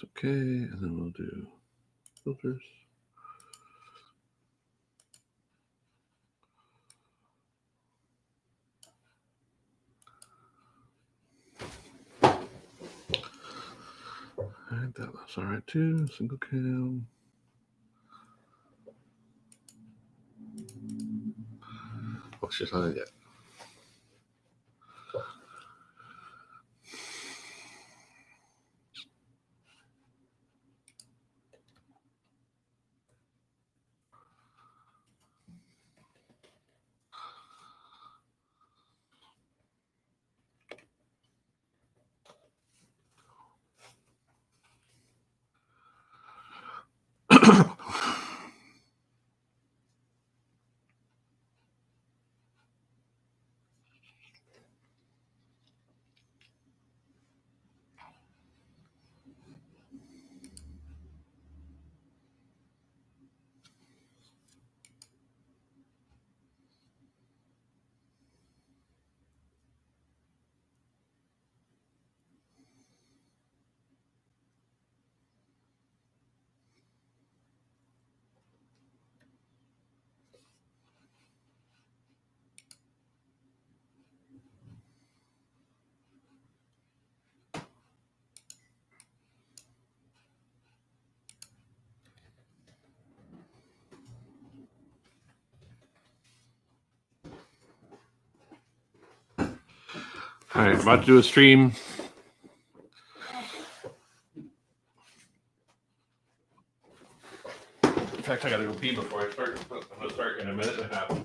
It's okay, and then we'll do filters. All right, that looks all right too. Single cam. Oh, she's not in yet. All right, about to do a stream. In fact, I gotta go pee before I start. I'm gonna start in a minute and a half.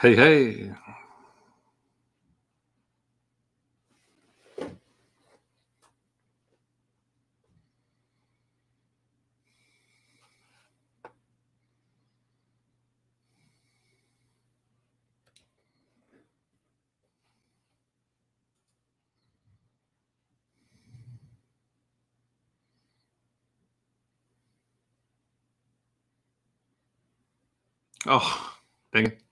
Hey, hey. Oh, dang it.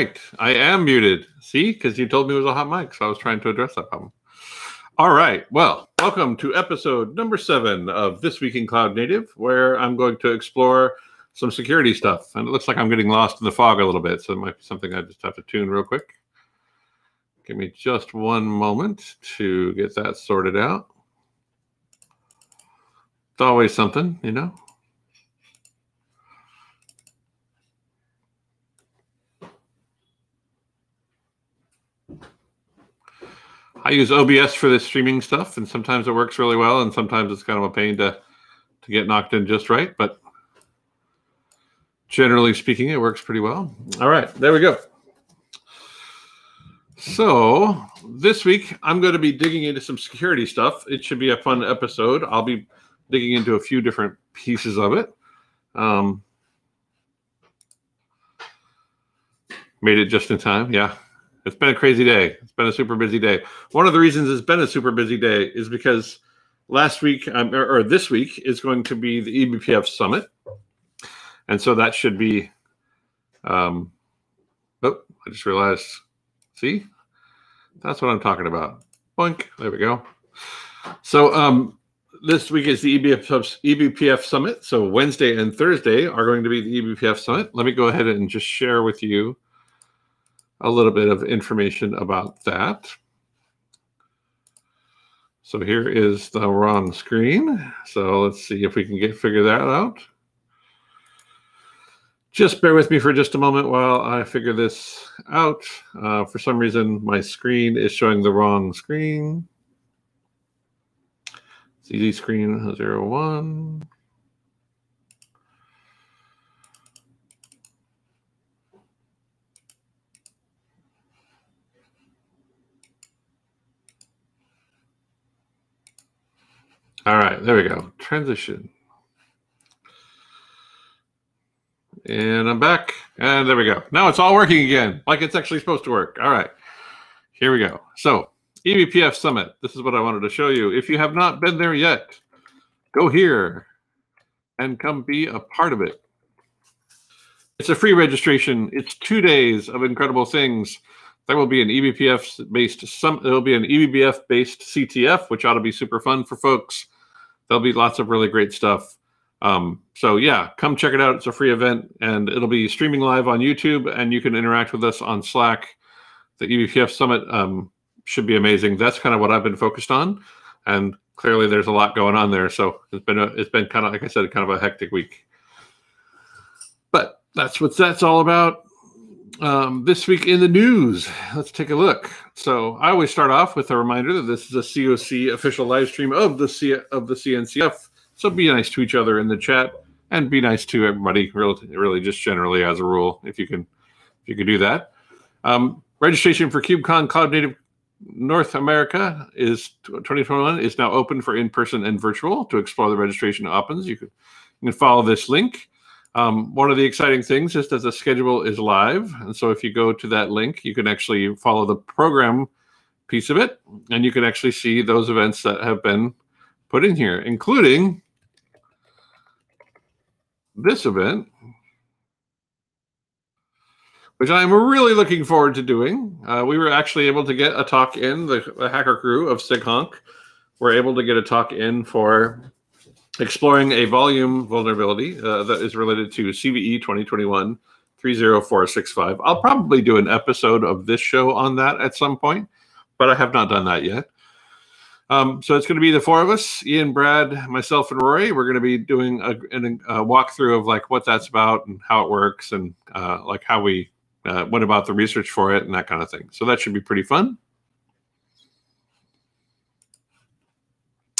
Right. I am muted. See, because you told me it was a hot mic, so I was trying to address that problem. All right. Well, welcome to episode number seven of This Week in Cloud Native, where I'm going to explore some security stuff. And it looks like I'm getting lost in the fog a little bit, so it might be something I just have to tune real quick. Give me just one moment to get that sorted out. It's always something, you know. I use OBS for this streaming stuff, and sometimes it works really well, and sometimes it's kind of a pain to to get knocked in just right. But generally speaking, it works pretty well. All right, there we go. So this week I'm going to be digging into some security stuff. It should be a fun episode. I'll be digging into a few different pieces of it. Um, made it just in time. Yeah, it's been a crazy day. It's been a super busy day. One of the reasons it's been a super busy day is because last week um, or, or this week is going to be the eBPF summit, and so that should be. Um, oh, I just realized. See, that's what I'm talking about. Boink. There we go. So um, this week is the EBPF, EBPF summit. So Wednesday and Thursday are going to be the EBPF summit. Let me go ahead and just share with you a little bit of information about that. So here is the wrong screen. So let's see if we can get figure that out. Just bear with me for just a moment while I figure this out. Uh, for some reason, my screen is showing the wrong screen. CD screen 01. All right, there we go. Transition. And I'm back. And there we go. Now it's all working again, like it's actually supposed to work. All right, here we go. So, EBPF Summit. This is what I wanted to show you. If you have not been there yet, go here and come be a part of it. It's a free registration. It's two days of incredible things. There will be an EBPF based some. There'll be an EBPF based CTF, which ought to be super fun for folks. There'll be lots of really great stuff. Um, so yeah, come check it out. It's a free event and it'll be streaming live on YouTube and you can interact with us on Slack. The EBPF Summit um, should be amazing. That's kind of what I've been focused on. And clearly there's a lot going on there. So it's been a, it's been kind of, like I said, kind of a hectic week, but that's what that's all about. Um, this week in the news, let's take a look. So I always start off with a reminder that this is a COC official live stream of the C- of the CNCF so be nice to each other in the chat and be nice to everybody. Really, really, just generally as a rule, if you can, if you can do that. Um, registration for KubeCon Cloud Native North America is 2021 is now open for in-person and virtual. To explore the registration options, you can you can follow this link. Um, one of the exciting things is that the schedule is live, and so if you go to that link, you can actually follow the program piece of it, and you can actually see those events that have been put in here, including this event, which I'm really looking forward to doing. Uh, we were actually able to get a talk in, the, the hacker crew of SIG Honk were able to get a talk in for exploring a volume vulnerability uh, that is related to CVE 2021 30465. I'll probably do an episode of this show on that at some point, but I have not done that yet. Um, so it's going to be the four of us, Ian, Brad, myself, and Rory. We're going to be doing a, a, walkthrough of like what that's about and how it works and uh, like how we uh, went about the research for it and that kind of thing. So that should be pretty fun.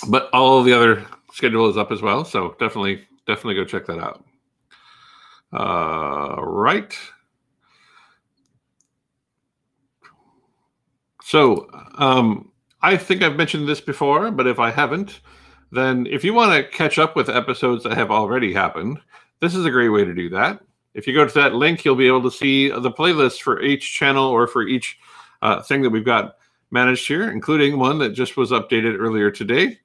But all the other schedule is up as well. So definitely, definitely go check that out. Uh, right. So, um, I think I've mentioned this before, but if I haven't, then if you want to catch up with episodes that have already happened, this is a great way to do that. If you go to that link, you'll be able to see the playlist for each channel or for each uh, thing that we've got managed here, including one that just was updated earlier today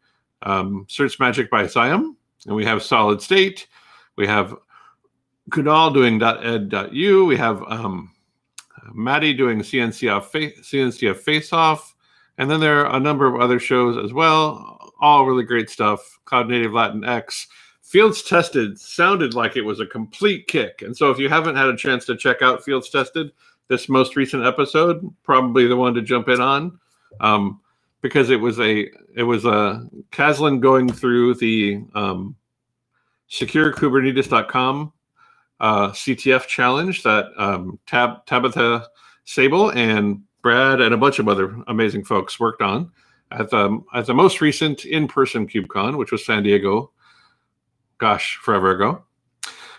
um, Search Magic by Siam. And we have Solid State. We have Kunal doing .ed.u. We have um, Maddie doing CNCF, CNCF Face Off. And then there are a number of other shows as well, all really great stuff. Cloud Native Latin X. Fields Tested sounded like it was a complete kick. And so if you haven't had a chance to check out Fields Tested, this most recent episode, probably the one to jump in on. Um, because it was a it was a Kaslin going through the um, securekubernetes.com uh, CTF challenge that um, Tab, Tabitha Sable and Brad, and a bunch of other amazing folks worked on at the at the most recent in-person KubeCon, which was San Diego. Gosh, forever ago.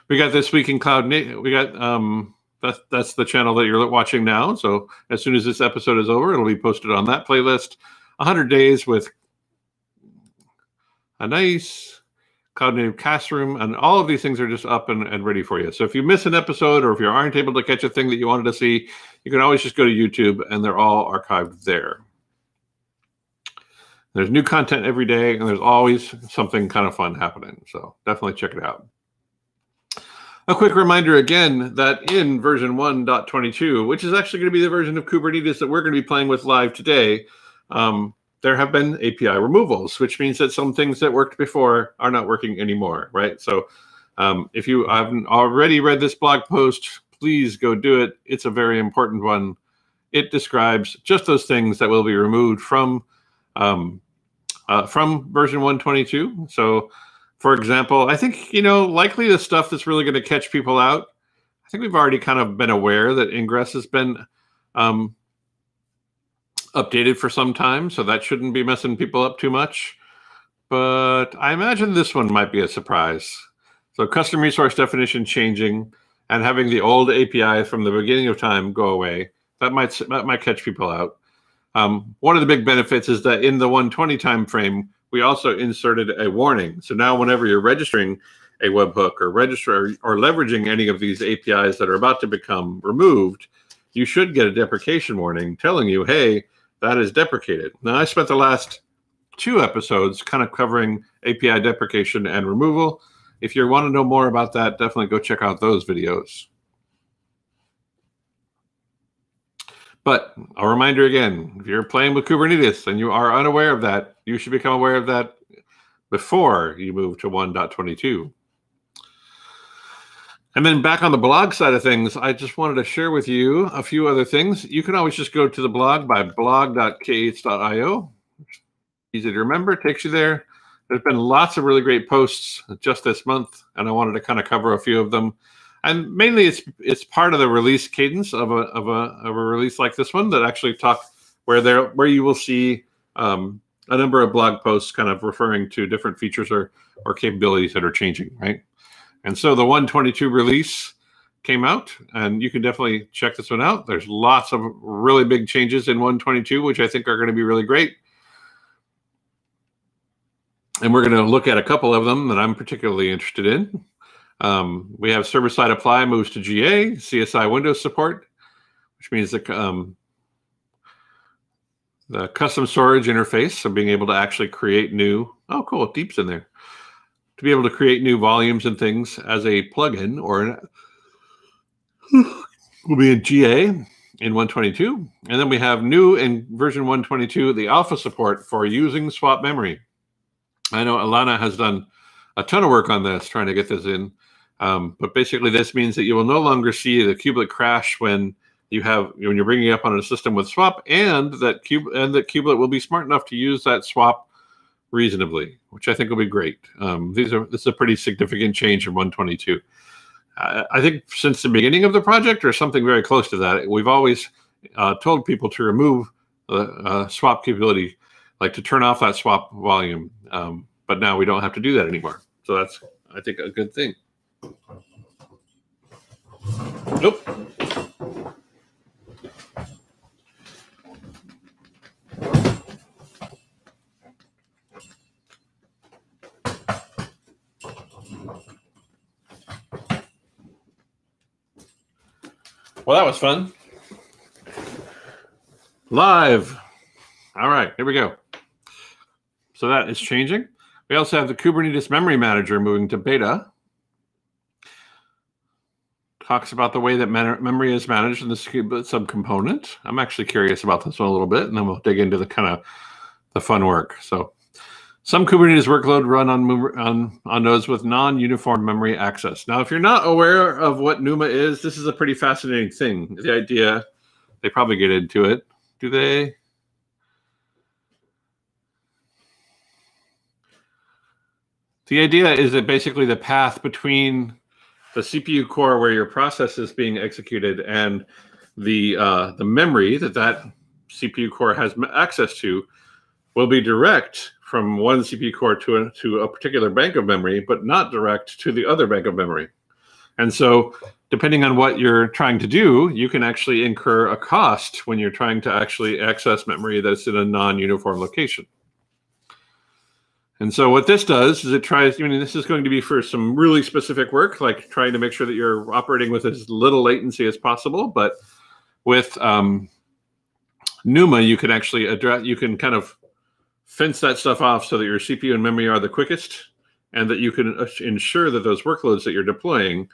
We got this week in cloud. We got um, that's that's the channel that you're watching now. So as soon as this episode is over, it'll be posted on that playlist. 100 days with a nice cloud native cast room, and all of these things are just up and, and ready for you. So if you miss an episode or if you aren't able to catch a thing that you wanted to see, you can always just go to YouTube and they're all archived there. There's new content every day, and there's always something kind of fun happening. So definitely check it out. A quick reminder again that in version 1.22, which is actually going to be the version of Kubernetes that we're going to be playing with live today, um, there have been API removals, which means that some things that worked before are not working anymore, right? So um, if you haven't already read this blog post, please go do it. It's a very important one. It describes just those things that will be removed from um, uh, from version 122. So, for example, I think you know likely the stuff that's really going to catch people out. I think we've already kind of been aware that Ingress has been um, updated for some time, so that shouldn't be messing people up too much. But I imagine this one might be a surprise. So, custom resource definition changing and having the old API from the beginning of time go away that might that might catch people out. Um, one of the big benefits is that in the 120 time frame, we also inserted a warning. So now, whenever you're registering a webhook or register or leveraging any of these APIs that are about to become removed, you should get a deprecation warning telling you, "Hey, that is deprecated." Now, I spent the last two episodes kind of covering API deprecation and removal. If you want to know more about that, definitely go check out those videos. But a reminder again, if you're playing with Kubernetes and you are unaware of that, you should become aware of that before you move to 1.22. And then back on the blog side of things, I just wanted to share with you a few other things. You can always just go to the blog by blog.k8s.io. Easy to remember, takes you there. There's been lots of really great posts just this month, and I wanted to kind of cover a few of them and mainly it's it's part of the release cadence of a of a of a release like this one that actually talk where there where you will see um, a number of blog posts kind of referring to different features or or capabilities that are changing, right? And so the 122 release came out, and you can definitely check this one out. There's lots of really big changes in 122, which I think are going to be really great. And we're going to look at a couple of them that I'm particularly interested in. Um, we have server side apply moves to GA, CSI Windows support, which means the, um, the custom storage interface, so being able to actually create new, oh, cool, Deep's in there, to be able to create new volumes and things as a plugin or an, will be in GA in 122. And then we have new in version 122, the alpha support for using swap memory. I know Elana has done a ton of work on this, trying to get this in. Um, but basically, this means that you will no longer see the kubelet crash when you have when you're bringing up on a system with swap, and that cube and that kubelet will be smart enough to use that swap reasonably, which I think will be great. Um, these are this is a pretty significant change from 122. Uh, I think since the beginning of the project, or something very close to that, we've always uh, told people to remove the uh, swap capability, like to turn off that swap volume. Um, but now we don't have to do that anymore. So that's I think a good thing. Nope. Well, that was fun. Live. All right, here we go. So that is changing. We also have the Kubernetes Memory Manager moving to beta talks about the way that memory is managed in the subcomponent. I'm actually curious about this one a little bit, and then we'll dig into the kind of the fun work. So, some Kubernetes workload run on on, on nodes with non-uniform memory access. Now, if you're not aware of what NUMA is, this is a pretty fascinating thing. The idea, they probably get into it. Do they? The idea is that basically the path between the CPU core where your process is being executed and the uh, the memory that that CPU core has access to will be direct from one CPU core to a, to a particular bank of memory, but not direct to the other bank of memory. And so depending on what you're trying to do, you can actually incur a cost when you're trying to actually access memory that's in a non-uniform location. And so what this does is it tries, I mean, this is going to be for some really specific work, like trying to make sure that you're operating with as little latency as possible. But with um, NUMA, you can actually address, you can kind of fence that stuff off so that your CPU and memory are the quickest and that you can ensure that those workloads that you're deploying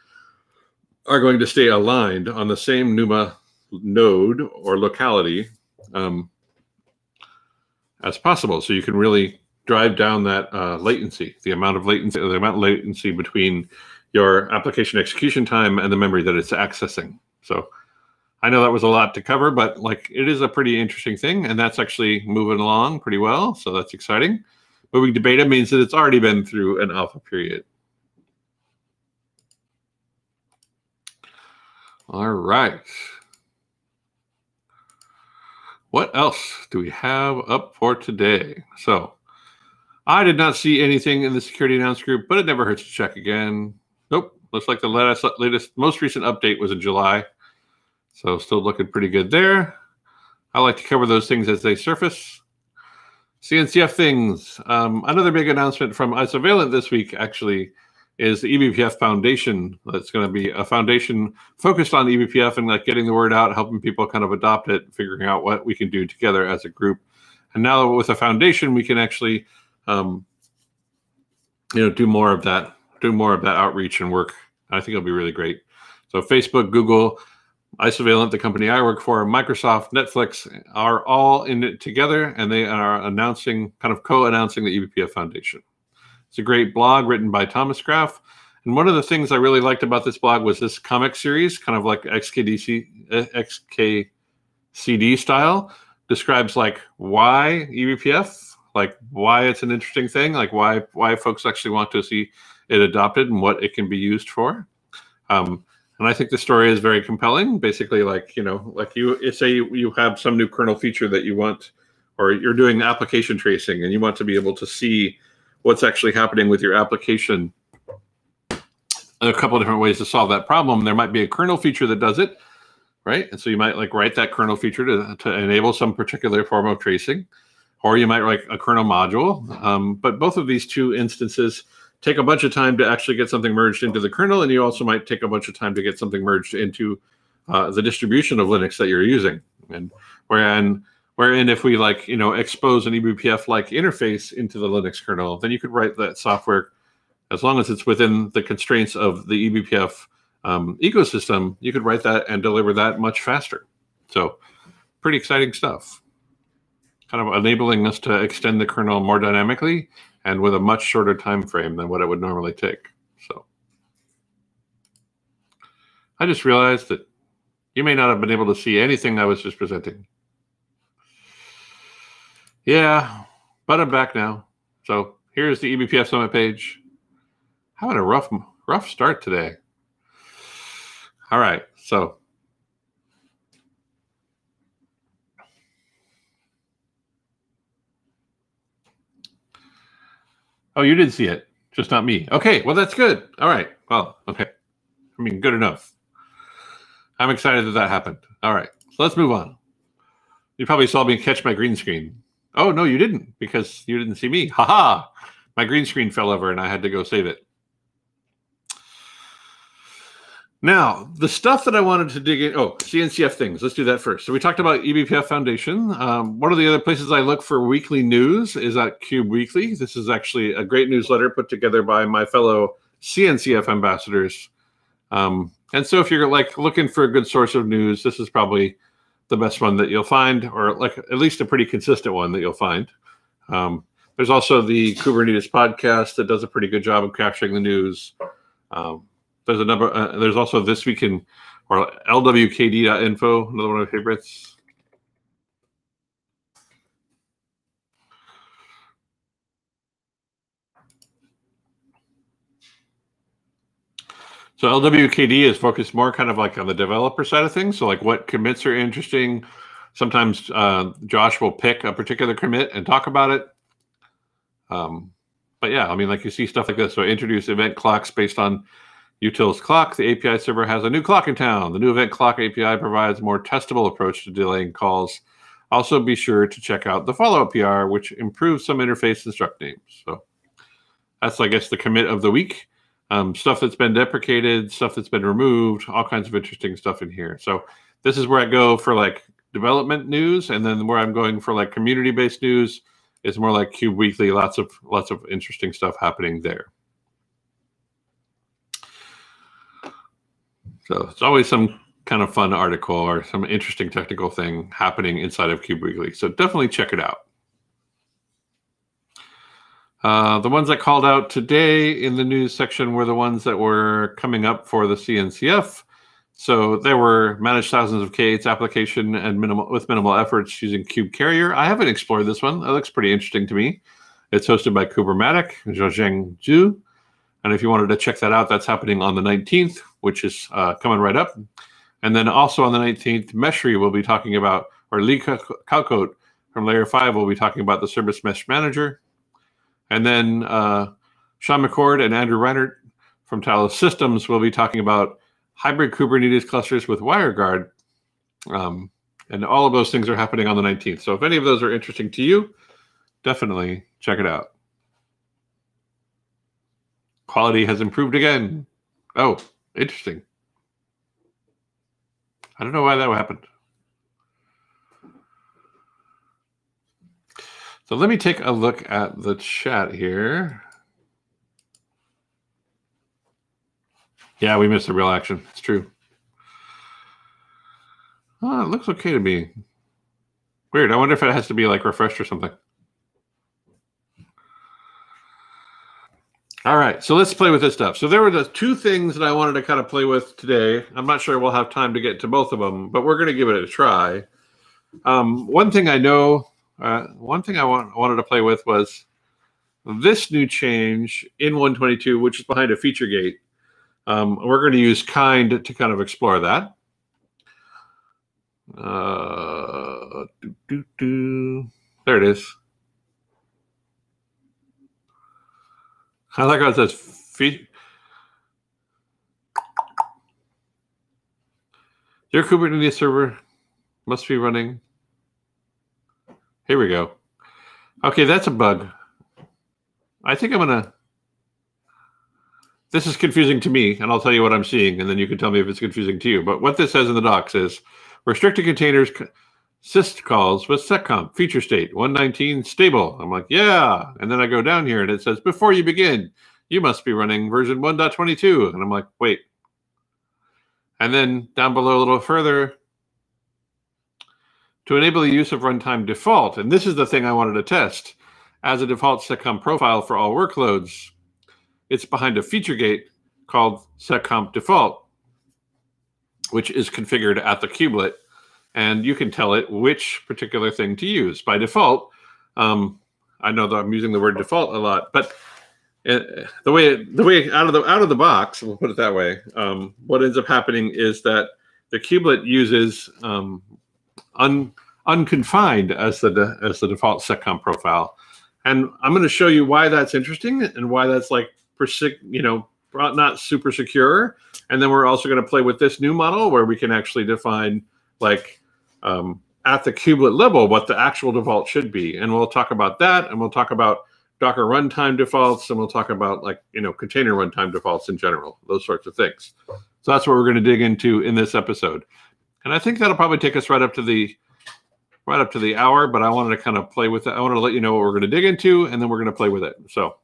are going to stay aligned on the same NUMA node or locality um, as possible. So you can really drive down that uh, latency, the amount of latency, the amount of latency between your application execution time and the memory that it's accessing. So I know that was a lot to cover, but like it is a pretty interesting thing, and that's actually moving along pretty well. So that's exciting. Moving to beta means that it's already been through an alpha period. All right. What else do we have up for today? So I did not see anything in the security announce group, but it never hurts to check again. Nope. Looks like the latest, latest most recent update was in July. So still looking pretty good there. I like to cover those things as they surface. CNCF things. Um, another big announcement from Isovalent this week actually is the eBPF Foundation. That's going to be a foundation focused on eBPF and like getting the word out, helping people kind of adopt it, figuring out what we can do together as a group. And now with a foundation, we can actually, um, you know, do more of that, do more of that outreach and work. I think it'll be really great. So Facebook, Google, Isovalent, the company I work for, Microsoft, Netflix are all in it together, and they are announcing, kind of co-announcing the eBPF Foundation. It's a great blog written by Thomas Graf. And one of the things I really liked about this blog was this comic series, kind of like XKDC, XKCD style, describes like why eBPF, like why it's an interesting thing, like why why folks actually want to see it adopted and what it can be used for. Um, and I think the story is very compelling. Basically, like you know, like you say you you have some new kernel feature that you want, or you're doing application tracing, and you want to be able to see what's actually happening with your application. A couple different ways to solve that problem. There might be a kernel feature that does it, right? And so you might like write that kernel feature to, to enable some particular form of tracing, or you might write a kernel module. Um, but both of these two instances take a bunch of time to actually get something merged into the kernel, and you also might take a bunch of time to get something merged into uh, the distribution of Linux that you're using. And wherein, wherein if we like, you know, expose an eBPF like interface into the Linux kernel, then you could write that software as long as it's within the constraints of the eBPF um, ecosystem. You could write that and deliver that much faster. So, pretty exciting stuff. Kind of enabling us to extend the kernel more dynamically and with a much shorter time frame than what it would normally take. So I just realized that you may not have been able to see anything I was just presenting. Yeah, but I'm back now. So here's the eBPF Summit page. Having a rough, rough start today. All right, so Oh, you did see it, just not me. Okay, well that's good. All right. Well, okay. I mean, good enough. I'm excited that that happened. All right, so let's move on. You probably saw me catch my green screen. Oh no, you didn't because you didn't see me. Haha! My green screen fell over and I had to go save it. Now, the stuff that I wanted to dig in, oh, CNCF things. Let's do that first. So we talked about eBPF Foundation. Um, one of the other places I look for weekly news is at KubeWeekly. This is actually a great newsletter put together by my fellow CNCF ambassadors. Um, and so if you're like looking for a good source of news, this is probably the best one that you'll find, or like at least a pretty consistent one that you'll find. Um, there's also the Kubernetes podcast that does a pretty good job of capturing the news. Um, there's a number. Uh, there's also this week in or lwkd.info, another one of my favorites. So LWKD is focused more kind of like on the developer side of things. So like what commits are interesting. Sometimes uh, Josh will pick a particular commit and talk about it. Um, but yeah, I mean, like you see stuff like this. So introduce event clocks based on Utils Clock, the API server has a new clock in town. The new event clock API provides a more testable approach to delaying calls. Also, be sure to check out the follow up PR, which improves some interface and struct names. So that's, I guess, the commit of the week. Um, stuff that's been deprecated, stuff that's been removed, all kinds of interesting stuff in here. So this is where I go for like development news, and then where I'm going for like community based news is more like KubeWeekly. Lots of lots of interesting stuff happening there. So it's always some kind of fun article or some interesting technical thing happening inside of KubeWeekly. So definitely check it out. Uh, the ones I called out today in the news section were the ones that were coming up for the CNCF. So there were managed thousands of K8s application and minimal with minimal efforts using KubeCarrier. I haven't explored this one. It looks pretty interesting to me. It's hosted by Kubermatic, Zhozheng Zhu. And if you wanted to check that out, that's happening on the 19th, which is uh, coming right up. And then also on the 19th, Meshery will be talking about, or Lee Calcote from Layer 5 will be talking about the Service Mesh Manager. And then uh, Sean McCord and Andrew Rynhard from Talos Systems will be talking about hybrid Kubernetes clusters with WireGuard. Um, and all of those things are happening on the 19th. So if any of those are interesting to you, definitely check it out. Quality has improved again. Oh, interesting. I don't know why that happened. So let me take a look at the chat here. Yeah, we missed the real action. It's true. Oh, it looks okay to me. Weird. I wonder if it has to be like refreshed or something. All right, so let's play with this stuff. So there were the two things that I wanted to kind of play with today. I'm not sure we'll have time to get to both of them, but we're going to give it a try. Um, one thing I know uh, one thing I want, wanted to play with was this new change in 122, which is behind a feature gate. Um, we're going to use kind to kind of explore that. Uh, doo, doo, doo. There it is. I like how it says feature. Your Kubernetes server must be running here we go. Okay, that's a bug. I think I'm gonna. This is confusing to me, and I'll tell you what I'm seeing, and then you can tell me if it's confusing to you. But what this says in the docs is restricted containers syscalls with seccomp feature state 119 stable. I'm like, yeah. And then I go down here and it says, before you begin, you must be running version 1.22. And I'm like, wait. And then down below a little further, to enable the use of runtime default. And this is the thing I wanted to test. As a default seccomp profile for all workloads, it's behind a feature gate called seccomp default, which is configured at the kubelet. And you can tell it which particular thing to use. By default, um, I know that I'm using the word default a lot, but uh, the way the way out of the out of the box, we'll put it that way. Um, what ends up happening is that the kubelet uses um, un, unconfined as the de, as the default seccomp profile. And I'm going to show you why that's interesting and why that's like you know not super secure. And then we're also going to play with this new model where we can actually define like um, at the kubelet level what the actual default should be. And we'll talk about that, and we'll talk about Docker runtime defaults, and we'll talk about like you know container runtime defaults in general, those sorts of things. So that's what we're going to dig into in this episode. And I think that'll probably take us right up to the right up to the hour, but I wanted to kind of play with it. I wanted to let you know what we're going to dig into, and then we're going to play with it. So,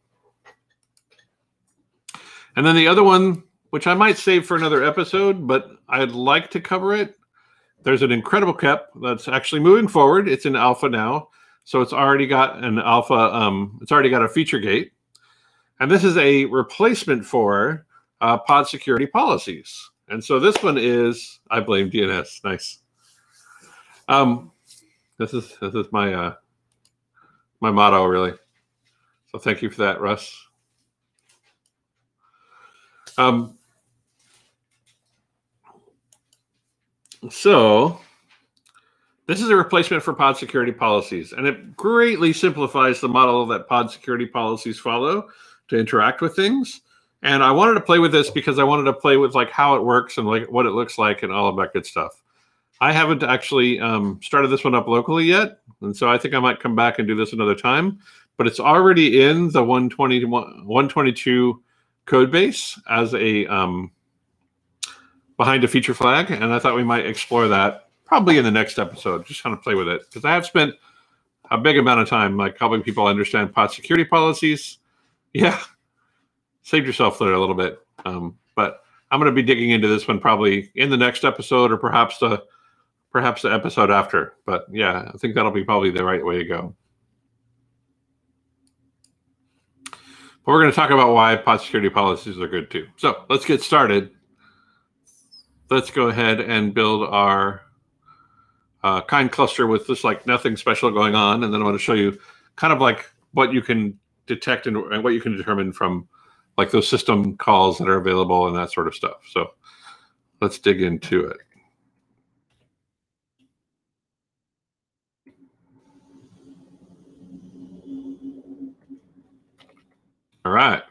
and then the other one, which I might save for another episode, but I'd like to cover it. There's an incredible KEP that's actually moving forward. It's in alpha now, so it's already got an alpha. Um, it's already got a feature gate, and this is a replacement for uh, pod security policies. And so this one is I blame DNS. Nice. Um, this is this is my uh, my motto really. So thank you for that, Russ. Um, so this is a replacement for pod security policies, and it greatly simplifies the model that pod security policies follow to interact with things. And I wanted to play with this because I wanted to play with like how it works and like what it looks like and all of that good stuff. I haven't actually um, started this one up locally yet, and so I think I might come back and do this another time. But it's already in the 120 122 code base as a um, behind a feature flag, and I thought we might explore that probably in the next episode. Just kind of play with it because I have spent a big amount of time like helping people understand pod security policies. Yeah, saved yourself there a little bit. Um, but I'm going to be digging into this one probably in the next episode or perhaps the perhaps the episode after. But yeah, I think that'll be probably the right way to go. But we're going to talk about why pod security policies are good too. So let's get started. Let's go ahead and build our uh, kind cluster with just like nothing special going on. And then I want to show you kind of like what you can detect and, and what you can determine from like those system calls that are available and that sort of stuff. So let's dig into it. All right.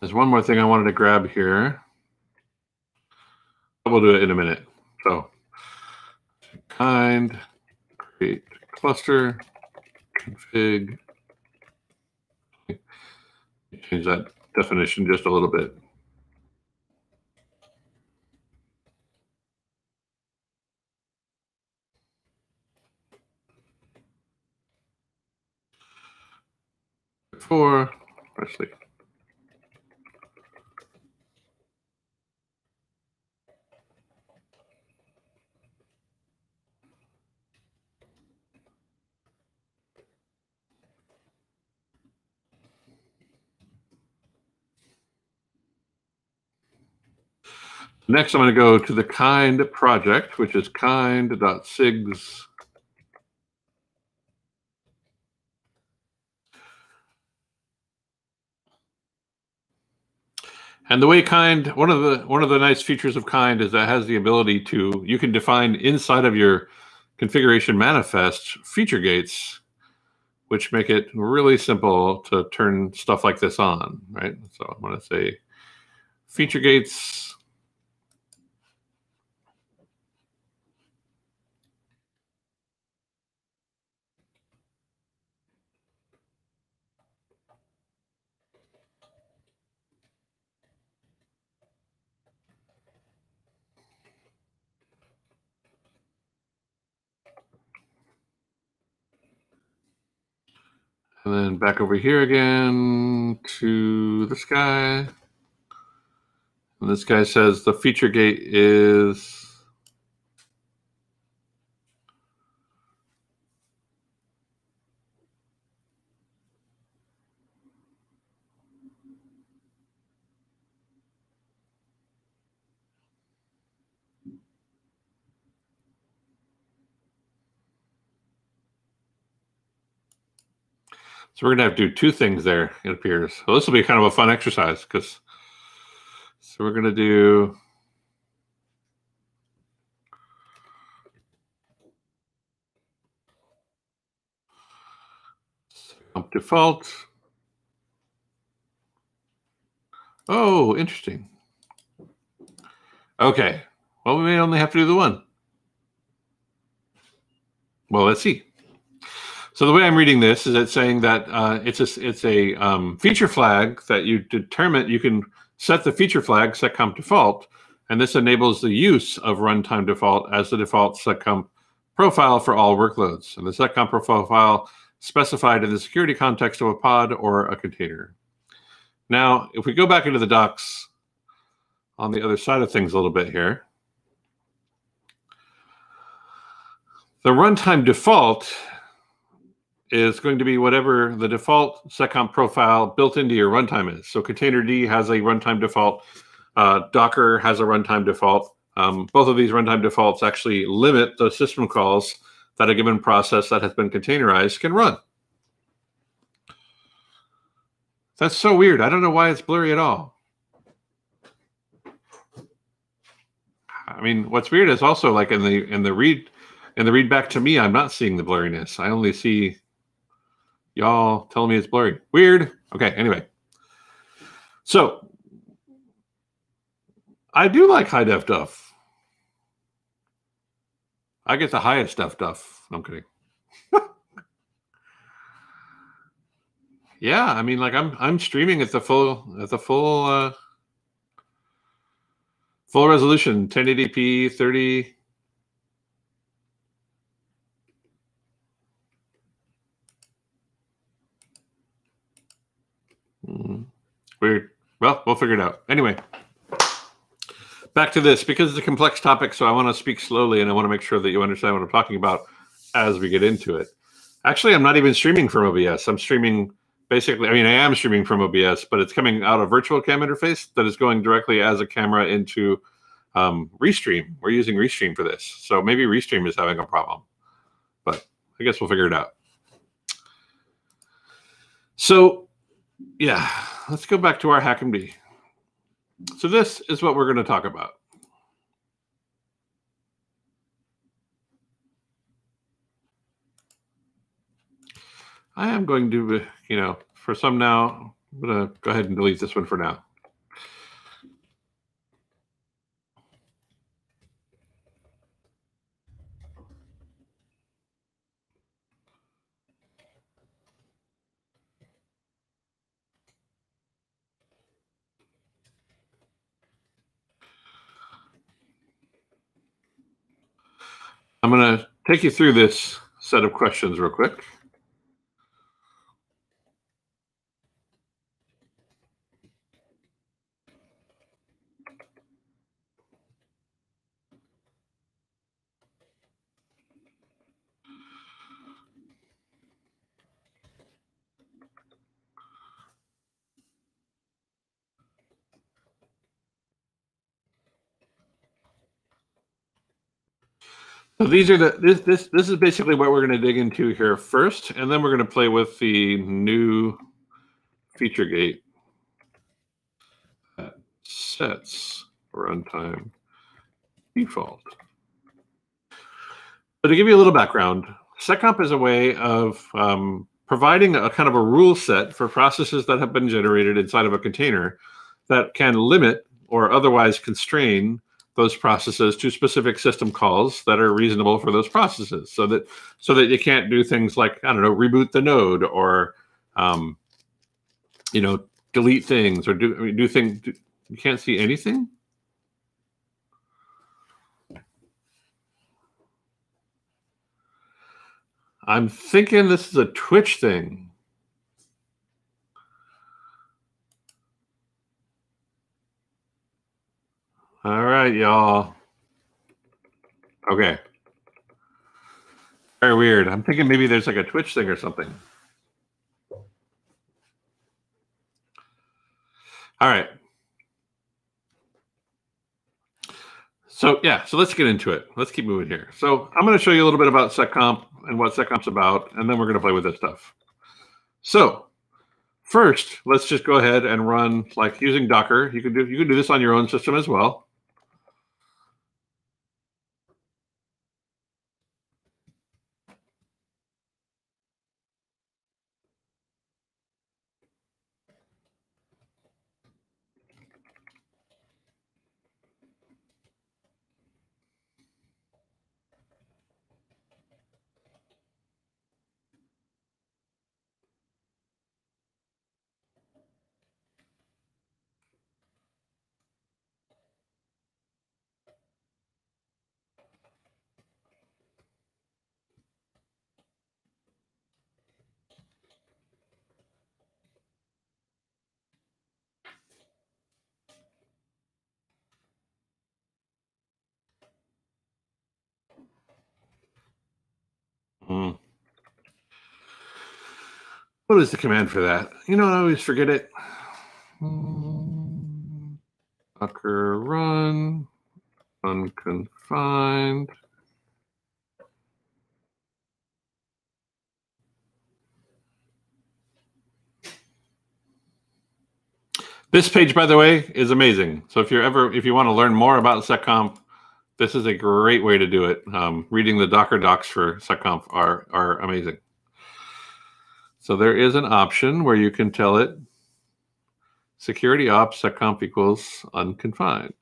There's one more thing I wanted to grab here. We'll do it in a minute. So kind, create cluster, config. Change that definition just a little bit. Four, actually Next, I'm going to go to the kind project, which is kind.sigs. And the way kind, one of the one of the nice features of kind is that has the ability to you can define inside of your configuration manifest feature gates, which make it really simple to turn stuff like this on, right? So I'm going to say feature gates And then back over here again to this guy. And this guy says the feature gate is So we're gonna have to do two things there, it appears. So this will be kind of a fun exercise because so we're gonna do default. Oh, interesting. Okay. Well, we may only have to do the one. Well, let's see. So the way I'm reading this is it's saying that uh, it's a it's a um, feature flag that you determine you can set the feature flag seccomp default, and this enables the use of runtime default as the default seccomp profile for all workloads. And the seccomp profile specified in the security context of a pod or a container. Now, if we go back into the docs on the other side of things a little bit here. The runtime default is going to be whatever the default seccomp profile built into your runtime is. So Containerd has a runtime default. Uh, Docker has a runtime default. Um, both of these runtime defaults actually limit the system calls that a given process that has been containerized can run. That's so weird. I don't know why it's blurry at all. I mean, what's weird is also like in the in the read in the read back to me, I'm not seeing the blurriness. I only see y'all telling me it's blurry. Weird. Okay, anyway. So I do like high def duff. I get the highest def duff. I'm kidding. yeah, I mean, like I'm I'm streaming at the full at the full uh, full resolution, 1080p, 30 weird. Well, we'll figure it out. Anyway, back to this because it's a complex topic, so I want to speak slowly and I want to make sure that you understand what I'm talking about as we get into it. Actually, I'm not even streaming from OBS. I'm streaming basically, I mean, I am streaming from OBS, but it's coming out of virtual cam interface that is going directly as a camera into um, Restream. We're using Restream for this. So maybe Restream is having a problem, but I guess we'll figure it out. So yeah, let's go back to our HackMD. So this is what we're going to talk about. I am going to, you know, for some now, I'm going to go ahead and delete this one for now. I'm going to take you through this set of questions real quick. So these are the this this this is basically what we're going to dig into here first, and then we're going to play with the new feature gate that sets runtime default. So to give you a little background, seccomp is a way of um, providing a kind of a rule set for processes that have been generated inside of a container that can limit or otherwise constrain those processes to specific system calls that are reasonable for those processes so that so that you can't do things like i don't know reboot the node or um, you know delete things or do I mean, do things you can't see anything? I'm thinking this is a twitch thing All right, y'all. Okay. Very weird. I'm thinking maybe there's like a Twitch thing or something. All right. So yeah, so let's get into it. Let's keep moving here. So I'm going to show you a little bit about seccomp and what seccomp's about, and then we're going to play with this stuff. So first, let's just go ahead and run like using Docker. You can do you can do this on your own system as well. Is the command for that? You know, I always forget it. Docker run unconfined. This page, by the way, is amazing. So if you're ever if you want to learn more about seccomp, this is a great way to do it. Um, reading the Docker docs for seccomp are are amazing. So there is an option where you can tell it security ops seccomp equals unconfined.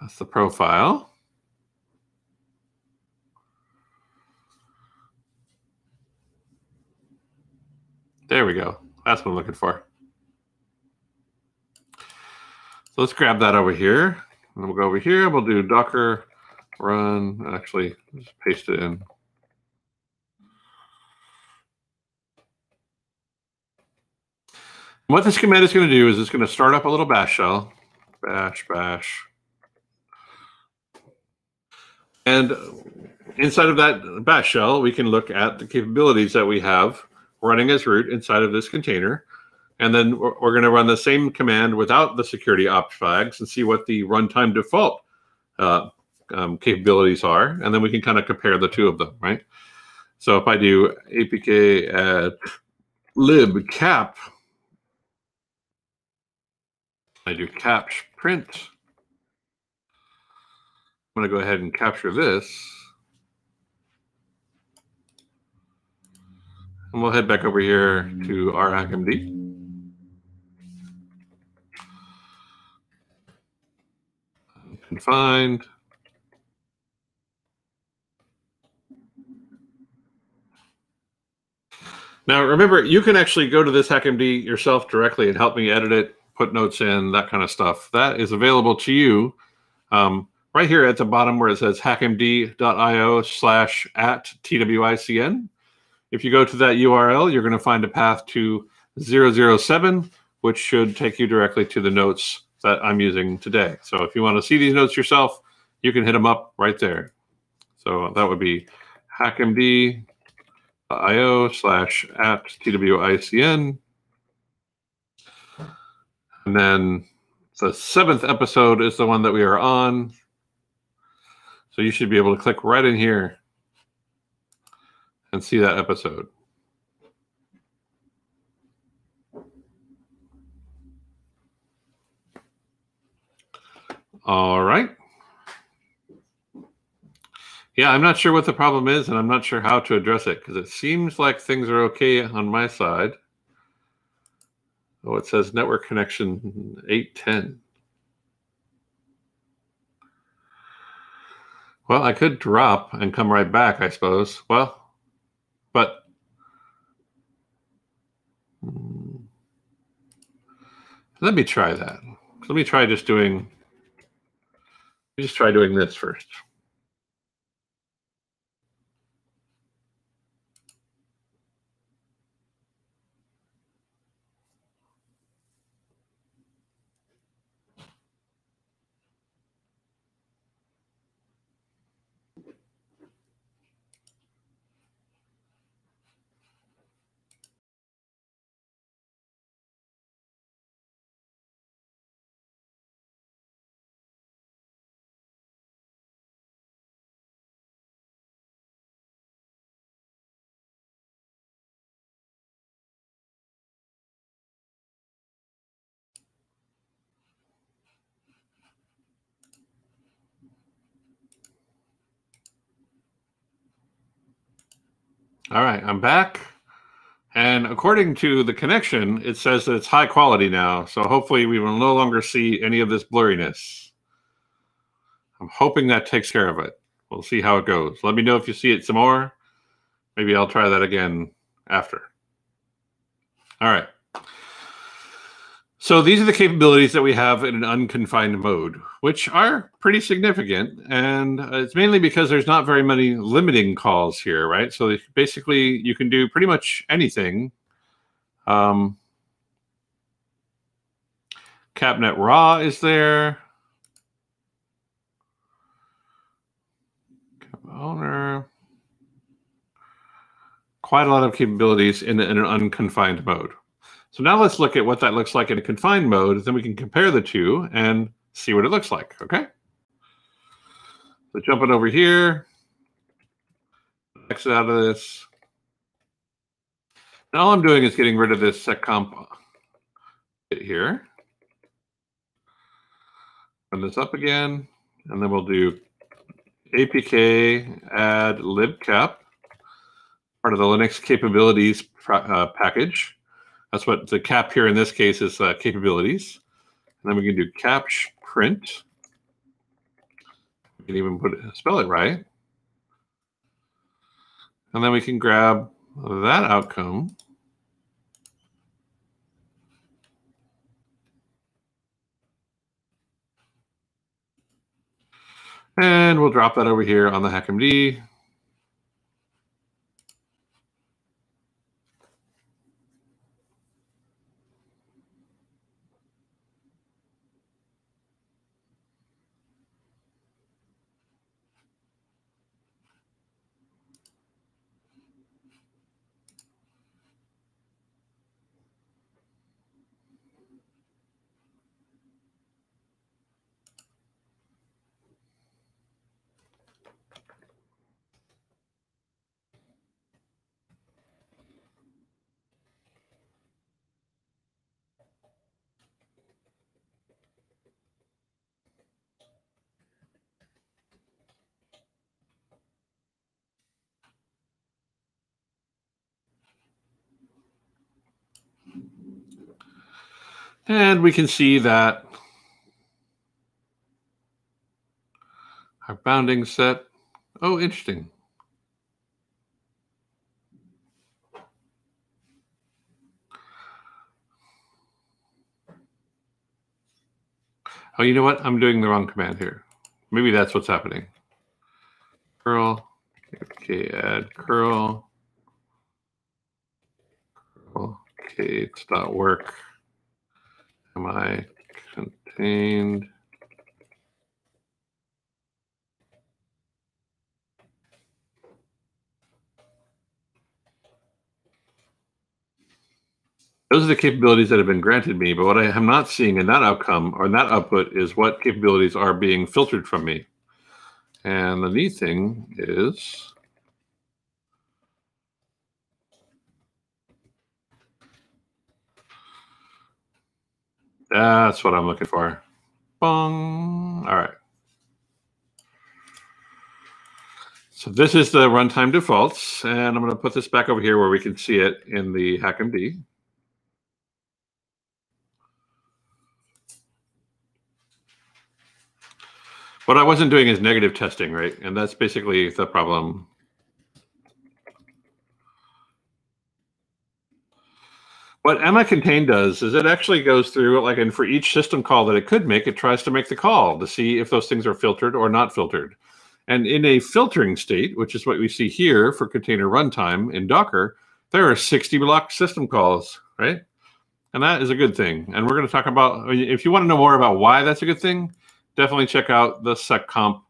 That's the profile. There we go. That's what I'm looking for. So let's grab that over here. And we'll go over here. We'll do docker run. Actually, just paste it in. What this command is going to do is it's going to start up a little bash shell. Bash, bash. And inside of that bash shell, we can look at the capabilities that we have running as root inside of this container. And then we're, going to run the same command without the security ops flags and see what the runtime default uh, um, capabilities are. And then we can kind of compare the two of them, right? So if I do apk at libcap, I do capsh print. I'm going to go ahead and capture this. And we'll head back over here to our HackMD. Confined. Now, remember, you can actually go to this HackMD yourself directly and help me edit it, put notes in, that kind of stuff. That is available to you um, right here at the bottom where it says hackmd.io slash at TWICN. If you go to that URL, you're going to find a path to 007, which should take you directly to the notes that I'm using today. So if you want to see these notes yourself, you can hit them up right there. So that would be hackmd.io slash at TWICN. And then the seventh episode is the one that we are on. So you should be able to click right in here and see that episode. All right. Yeah, I'm not sure what the problem is, and I'm not sure how to address it because it seems like things are okay on my side. Oh, it says network connection 810. Well, I could drop and come right back, I suppose. Well, but hmm, let me try that. Let me try just doing, let me just try doing this first. All right, I'm back. And according to the connection, it says that it's high quality now. So hopefully we will no longer see any of this blurriness. I'm hoping that takes care of it. We'll see how it goes. Let me know if you see it some more. Maybe I'll try that again after. All right. So these are the capabilities that we have in an unconfined mode, which are pretty significant. And it's mainly because there's not very many limiting calls here, right? So basically you can do pretty much anything. Um, CapNet raw is there. Cap owner. quite a lot of capabilities in, in an unconfined mode. So now let's look at what that looks like in a confined mode. Then we can compare the two and see what it looks like. Okay. So jumping over here, exit out of this. And all I'm doing is getting rid of this seccomp here. Run this up again, and then we'll do apk add libcap, part of the Linux capabilities uh, package. That's what the cap here in this case is uh, capabilities. And then we can do capsh print. We can even put it, spell it right. And then we can grab that outcome. And we'll drop that over here on the HackMD. And we can see that our bounding set. Oh, interesting. Oh, you know what? I'm doing the wrong command here. Maybe that's what's happening. Curl, okay, add curl, curl, okay, it's not work am I contained? Those are the capabilities that have been granted me, but what I am not seeing in that outcome or in that output is what capabilities are being filtered from me. And the neat thing is That's what I'm looking for. Bong. All right. So this is the runtime defaults, and I'm going to put this back over here where we can see it in the HackMD. What I wasn't doing is negative testing, right? And that's basically the problem What amicontained does is it actually goes through like and for each system call that it could make, it tries to make the call to see if those things are filtered or not filtered. And in a filtering state, which is what we see here for container runtime in Docker, there are 60 block system calls, right? And that is a good thing. And we're going to talk about if you want to know more about why that's a good thing, definitely check out the seccomp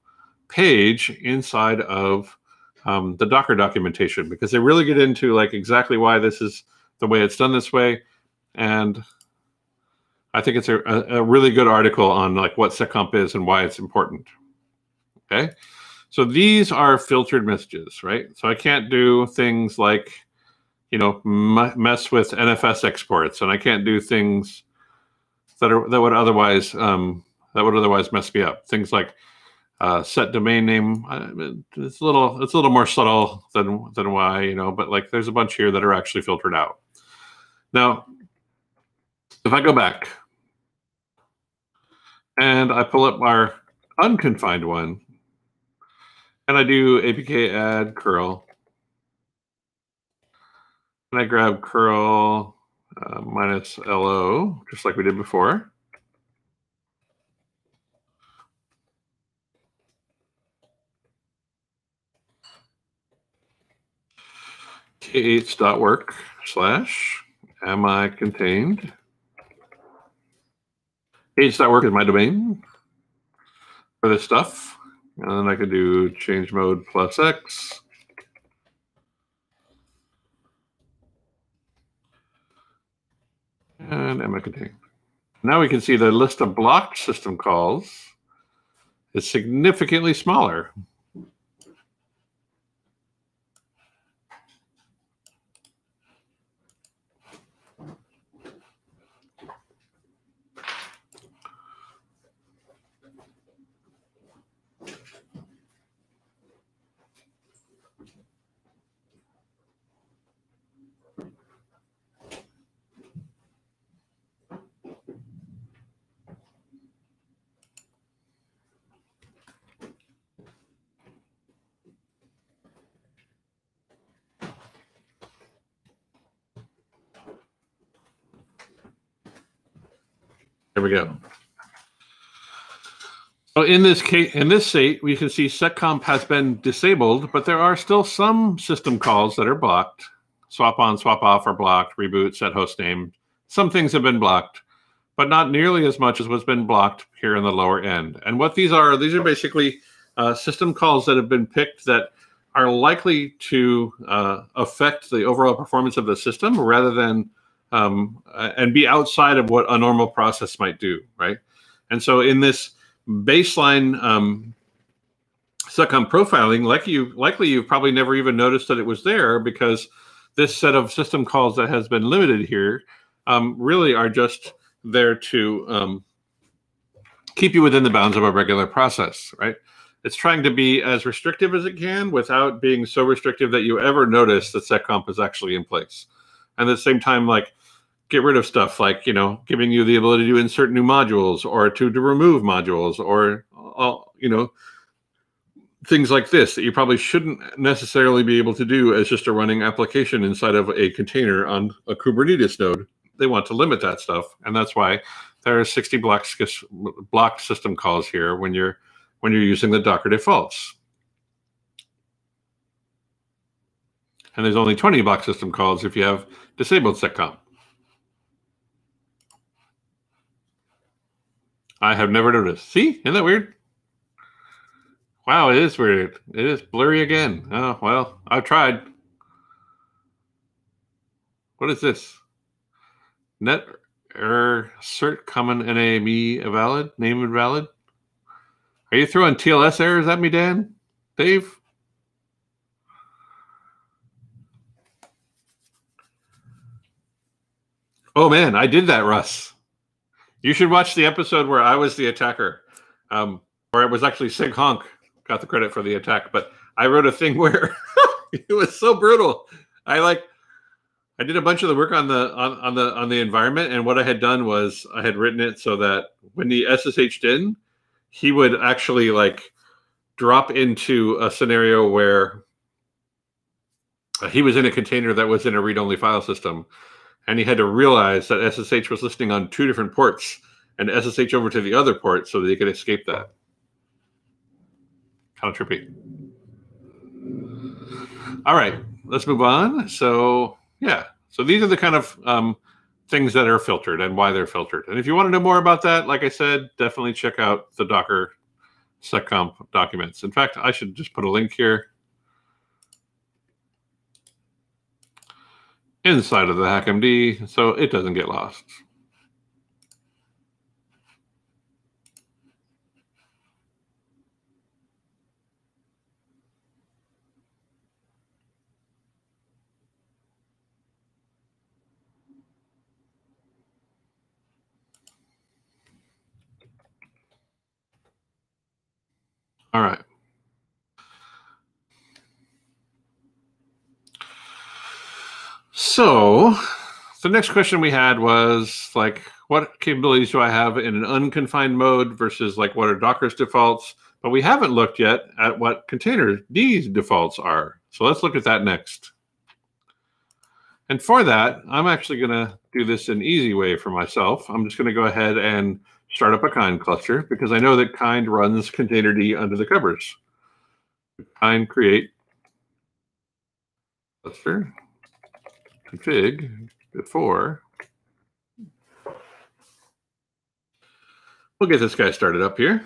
page inside of um, the Docker documentation because they really get into like exactly why this is the way it's done this way. And I think it's a, a really good article on like what seccomp is and why it's important. Okay. So these are filtered messages, right? So I can't do things like, you know, mess with NFS exports, and I can't do things that are that would otherwise um, that would otherwise mess me up. Things like uh, set domain name. It's a little it's a little more subtle than than why you know, but like there's a bunch here that are actually filtered out. Now, if I go back and I pull up our unconfined one and I do apk add curl and I grab curl uh, minus lo just like we did before. kh.work/slash am I contained? Kh.work is my domain for this stuff. And then I can do change mode plus X. And am I contained? Now we can see the list of blocked system calls is significantly smaller. There we go. So in this case, in this state, we can see seccomp has been disabled, but there are still some system calls that are blocked. Swap on, swap off are blocked. Reboot, set host name. Some things have been blocked, but not nearly as much as what's been blocked here in the lower end. And what these are, these are basically uh, system calls that have been picked that are likely to uh, affect the overall performance of the system rather than um, and be outside of what a normal process might do, right? And so in this baseline um, seccomp profiling, like you likely you've probably never even noticed that it was there because this set of system calls that has been limited here um, really are just there to um, keep you within the bounds of a regular process, right? It's trying to be as restrictive as it can without being so restrictive that you ever notice that seccomp is actually in place. And at the same time, like get rid of stuff like you know giving you the ability to insert new modules or to, to remove modules or uh, you know things like this that you probably shouldn't necessarily be able to do as just a running application inside of a container on a Kubernetes node. They want to limit that stuff, and that's why there are 60 block, blocked system calls here when you're when you're using the Docker defaults. And there's only 20 block system calls if you have disabled seccomp. I have never noticed. See, isn't that weird? Wow, it is weird. It is blurry again. Oh, well, I've tried. What is this? Net error cert common NAME invalid, name invalid. Are you throwing TLS errors at me, Dan? Dave? Oh man, I did that, Russ. You should watch the episode where I was the attacker, um, or it was actually SIG Honk got the credit for the attack. But I wrote a thing where it was so brutal. I like I did a bunch of the work on the on, on the on the environment, and what I had done was I had written it so that when the SSH'd in, he would actually like drop into a scenario where he was in a container that was in a read-only file system and he had to realize that SSH was listening on two different ports and SSH over to the other port so that he could escape that. Kind of trippy. All right, let's move on. So, yeah, so these are the kind of um, things that are filtered and why they're filtered. And if you want to know more about that, like I said, definitely check out the Docker seccomp documents. In fact, I should just put a link here inside of the HackMD so it doesn't get lost. All right. So the next question we had was like, what capabilities do I have in an unconfined mode versus like what are Docker's defaults? But we haven't looked yet at what container D's defaults are. So let's look at that next. And for that, I'm actually going to do this an easy way for myself. I'm just going to go ahead and start up a kind cluster because I know that kind runs containerd under the covers. Kind create cluster config before. We'll get this guy started up here.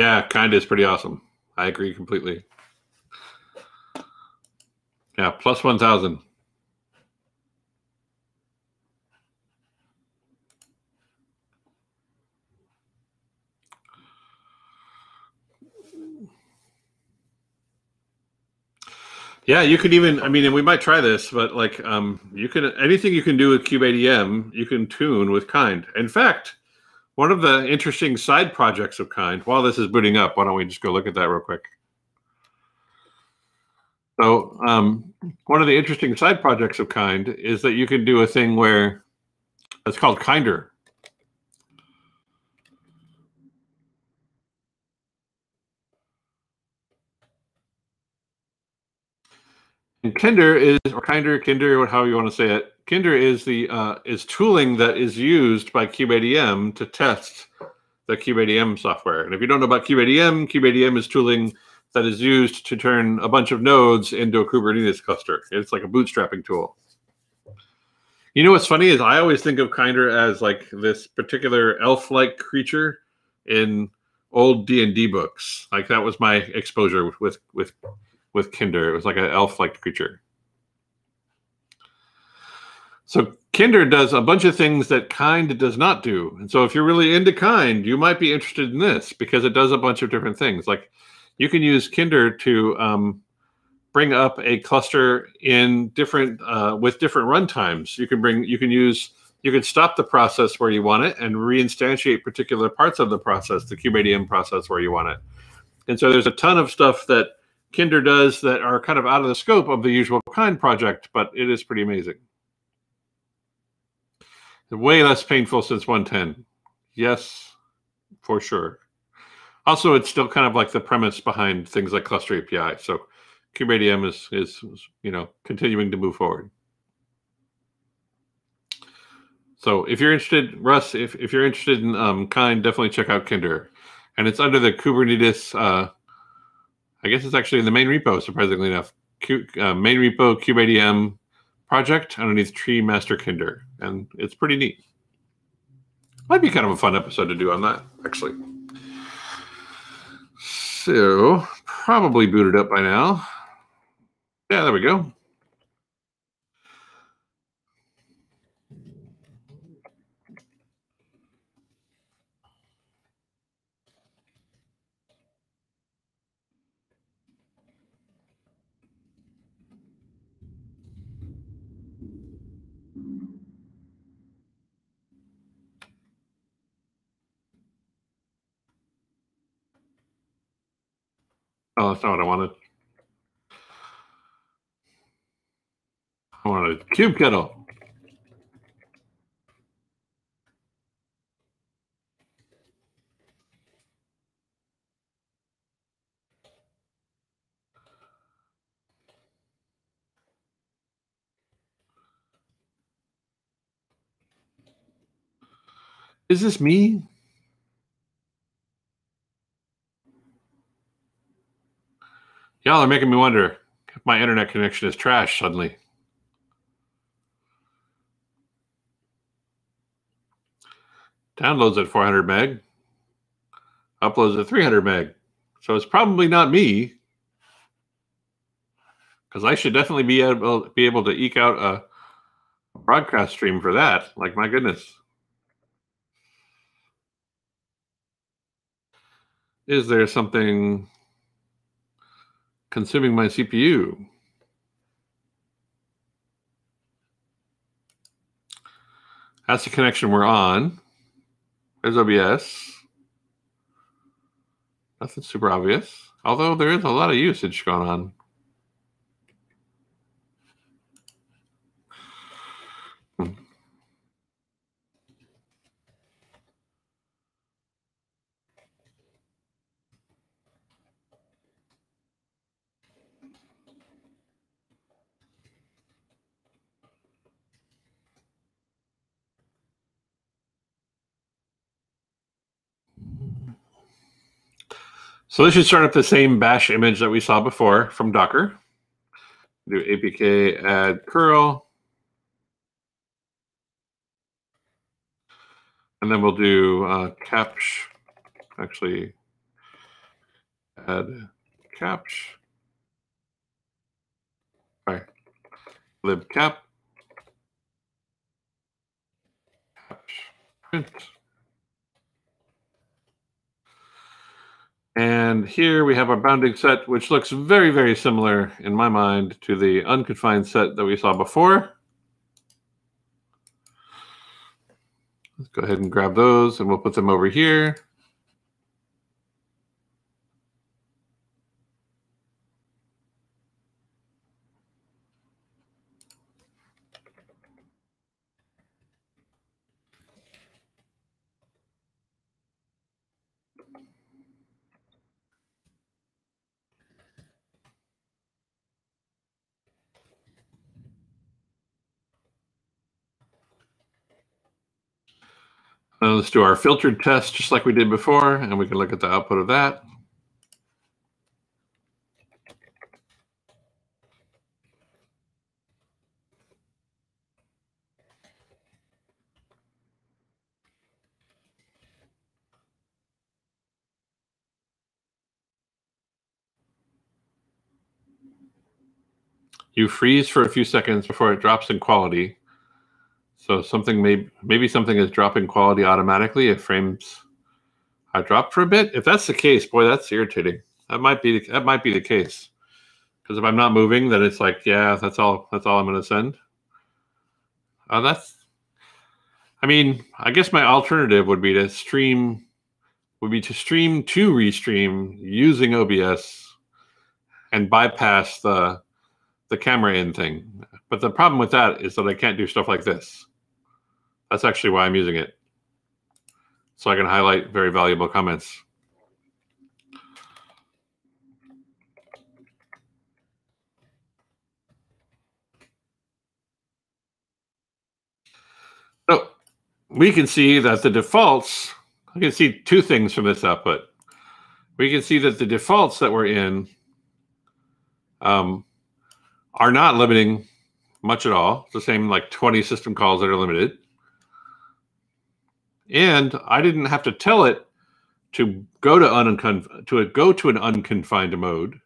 Yeah, kind is pretty awesome. I agree completely. Yeah, plus 1,000. Yeah, you could even. I mean, and we might try this, but like, um, you can anything you can do with KubeADM, you can tune with Kind. In fact, one of the interesting side projects of Kind. While this is booting up, why don't we just go look at that real quick? So, um, one of the interesting side projects of Kind is that you can do a thing where it's called Kinder. And Kinder is, or Kinder, Kinder, how you want to say it. Kinder is the uh, is tooling that is used by KubeADM to test the KubeADM software. And if you don't know about KubeADM, KubeADM is tooling that is used to turn a bunch of nodes into a Kubernetes cluster. It's like a bootstrapping tool. You know what's funny is I always think of Kinder as like this particular elf-like creature in old D and D books. Like that was my exposure with with with Kinder. It was like an elf-like creature. So Kinder does a bunch of things that Kind does not do. And so if you're really into Kind, you might be interested in this because it does a bunch of different things. Like you can use Kinder to um, bring up a cluster in different uh, with different runtimes. You can bring you can use you can stop the process where you want it and reinstantiate particular parts of the process, the KubeADM process where you want it. And so there's a ton of stuff that Kinder does that are kind of out of the scope of the usual kind project, but it is pretty amazing. Way less painful since 110. Yes, for sure. Also, it's still kind of like the premise behind things like Cluster API. So KubeADM is, is, you know, continuing to move forward. So if you're interested, Russ, if, if you're interested in um, Kind, definitely check out Kinder. And it's under the Kubernetes uh, I guess it's actually in the main repo, surprisingly enough. Q, uh, main repo kubeadm project underneath tree master kinder. And it's pretty neat. Might be kind of a fun episode to do on that, actually. So, probably booted up by now. Yeah, there we go. Oh, that's not what I wanted. I wanted a kubectl. Is this me? Y'all are making me wonder if my internet connection is trash suddenly. Downloads at 400 meg, uploads at 300 meg. So it's probably not me because I should definitely be able be able to eke out a broadcast stream for that. Like my goodness. Is there something consuming my CPU. That's the connection we're on. There's OBS. Nothing super obvious, although there is a lot of usage going on. So this should start up the same bash image that we saw before from Docker. Do apk add curl. And then we'll do uh, capsh. Actually, add capsh. Sorry, libcap. Capsh print. And here we have our bounding set, which looks very, very similar in my mind to the unconfined set that we saw before. Let's go ahead and grab those and we'll put them over here. Uh, do our filtered test just like we did before, and we can look at the output of that. You freeze for a few seconds before it drops in quality. So something may maybe something is dropping quality automatically if frames I dropped for a bit. If that's the case, boy, that's irritating. That might be that might be the case. Because if I'm not moving, then it's like, yeah, that's all that's all I'm gonna send. Uh, that's I mean, I guess my alternative would be to stream would be to stream to restream using OBS and bypass the the camera in thing. But the problem with that is that I can't do stuff like this. That's actually why I'm using it. So I can highlight very valuable comments. So we can see that the defaults, I can see two things from this output. We can see that the defaults that we're in um, are not limiting much at all. It's the same like 20 system calls that are limited. And I didn't have to tell it to go to uncon- to go to an unconfined mode.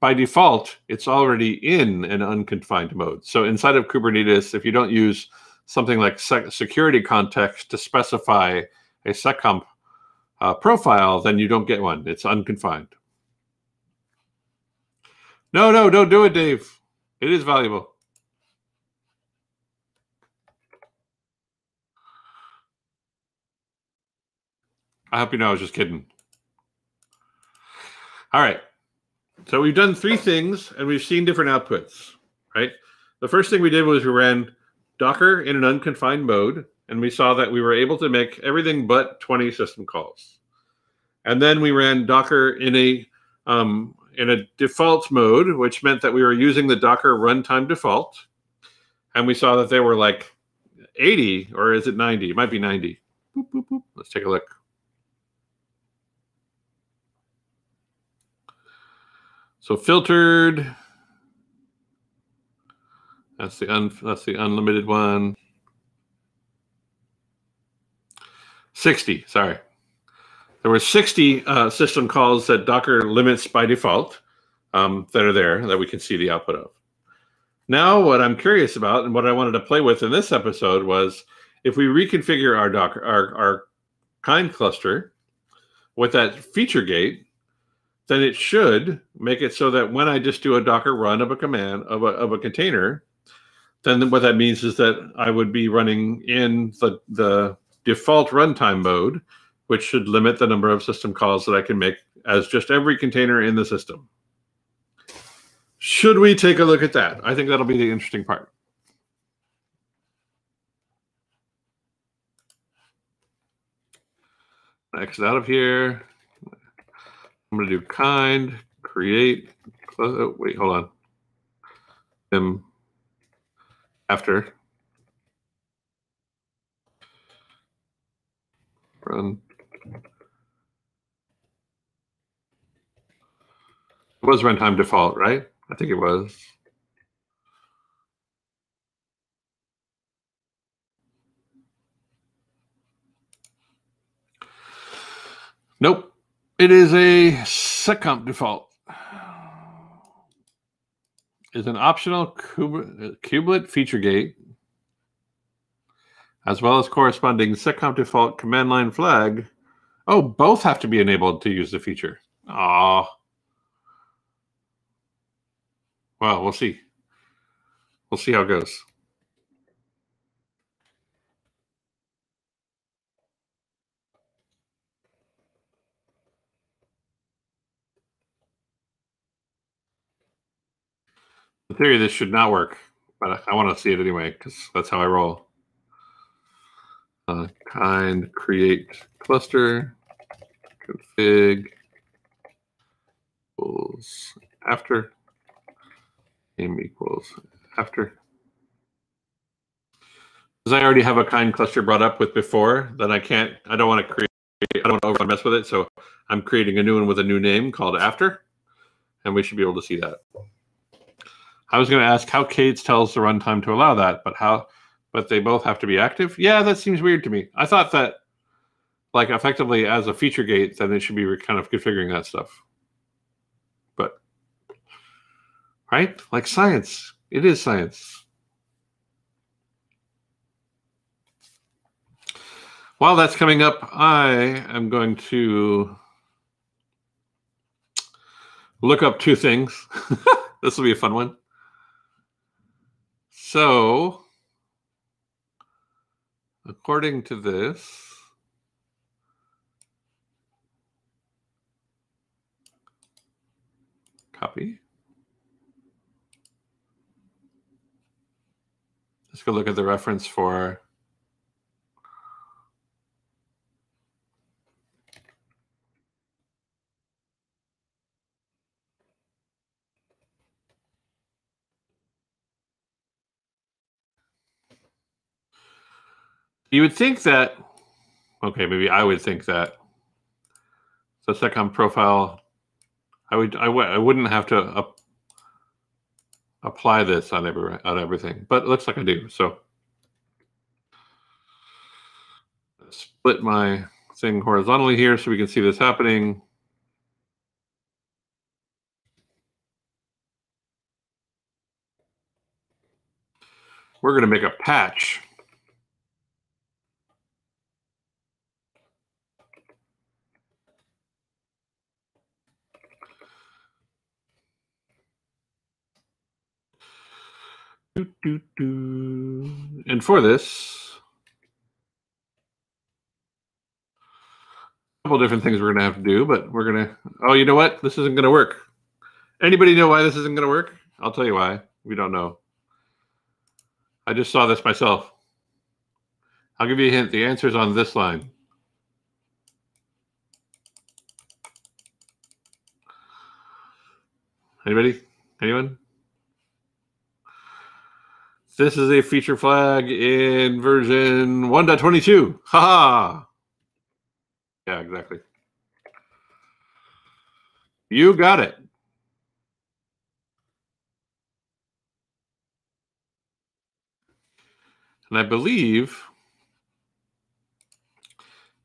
By default, it's already in an unconfined mode. So inside of Kubernetes, if you don't use something like sec- security context to specify a seccomp uh, profile, then you don't get one. It's unconfined. No, no, don't do it, Dave. It is valuable. I hope you know I was just kidding. All right. So we've done three things and we've seen different outputs, right? The first thing we did was we ran Docker in an unconfined mode, and we saw that we were able to make everything but 20 system calls. And then we ran Docker in a um, in a default mode, which meant that we were using the Docker runtime default. And we saw that there were like 80, or is it 90? It might be 90. Boop, boop, boop. Let's take a look. So filtered. That's the un, that's the unlimited one. 60, sorry. There were 60 uh, system calls that Docker limits by default um, that are there that we can see the output of. Now, what I'm curious about and what I wanted to play with in this episode was if we reconfigure our Docker, our, our kind cluster with that feature gate, then it should make it so that when I just do a Docker run of a command of a, of a container, then what that means is that I would be running in the, the default runtime mode, which should limit the number of system calls that I can make as just every container in the system. Should we take a look at that? I think that'll be the interesting part. Exit out of here. I'm going to do kind, create, close, oh, wait, hold on. Um, after. Run. It was runtime default, right? I think it was. Nope. It is a seccomp default. Is an optional kub- kubelet feature gate, as well as corresponding seccomp default command line flag. Oh, both have to be enabled to use the feature. Ah. Well, we'll see. We'll see how it goes. In theory, this should not work, but I want to see it anyway because that's how I roll. Uh, kind create cluster config equals after name equals after. Because I already have a kind cluster brought up with before, then I can't. I don't want to create. I don't want to mess with it, so I'm creating a new one with a new name called after, and we should be able to see that. I was going to ask how k8s tells the runtime to allow that, but how? But they both have to be active. Yeah, that seems weird to me. I thought that, like, effectively as a feature gate, then it should be kind of configuring that stuff. But right, like science, it is science. While that's coming up, I am going to look up two things. this will be a fun one. So, according to this, copy. Let's go look at the reference for You would think that, okay, maybe I would think that the seccomp profile, I would, I w- I wouldn't have to up, apply this on every on everything, but it looks like I do. So split my thing horizontally here so we can see this happening. We're going to make a patch Do, do, do. And for this, a couple different things we're going to have to do, but we're going to. Oh, you know what? This isn't going to work. Anybody know why this isn't going to work? I'll tell you why. We don't know. I just saw this myself. I'll give you a hint. The answer is on this line. Anybody? Anyone? This is a feature flag in version 1.22. Haha. Yeah, exactly. You got it. And I believe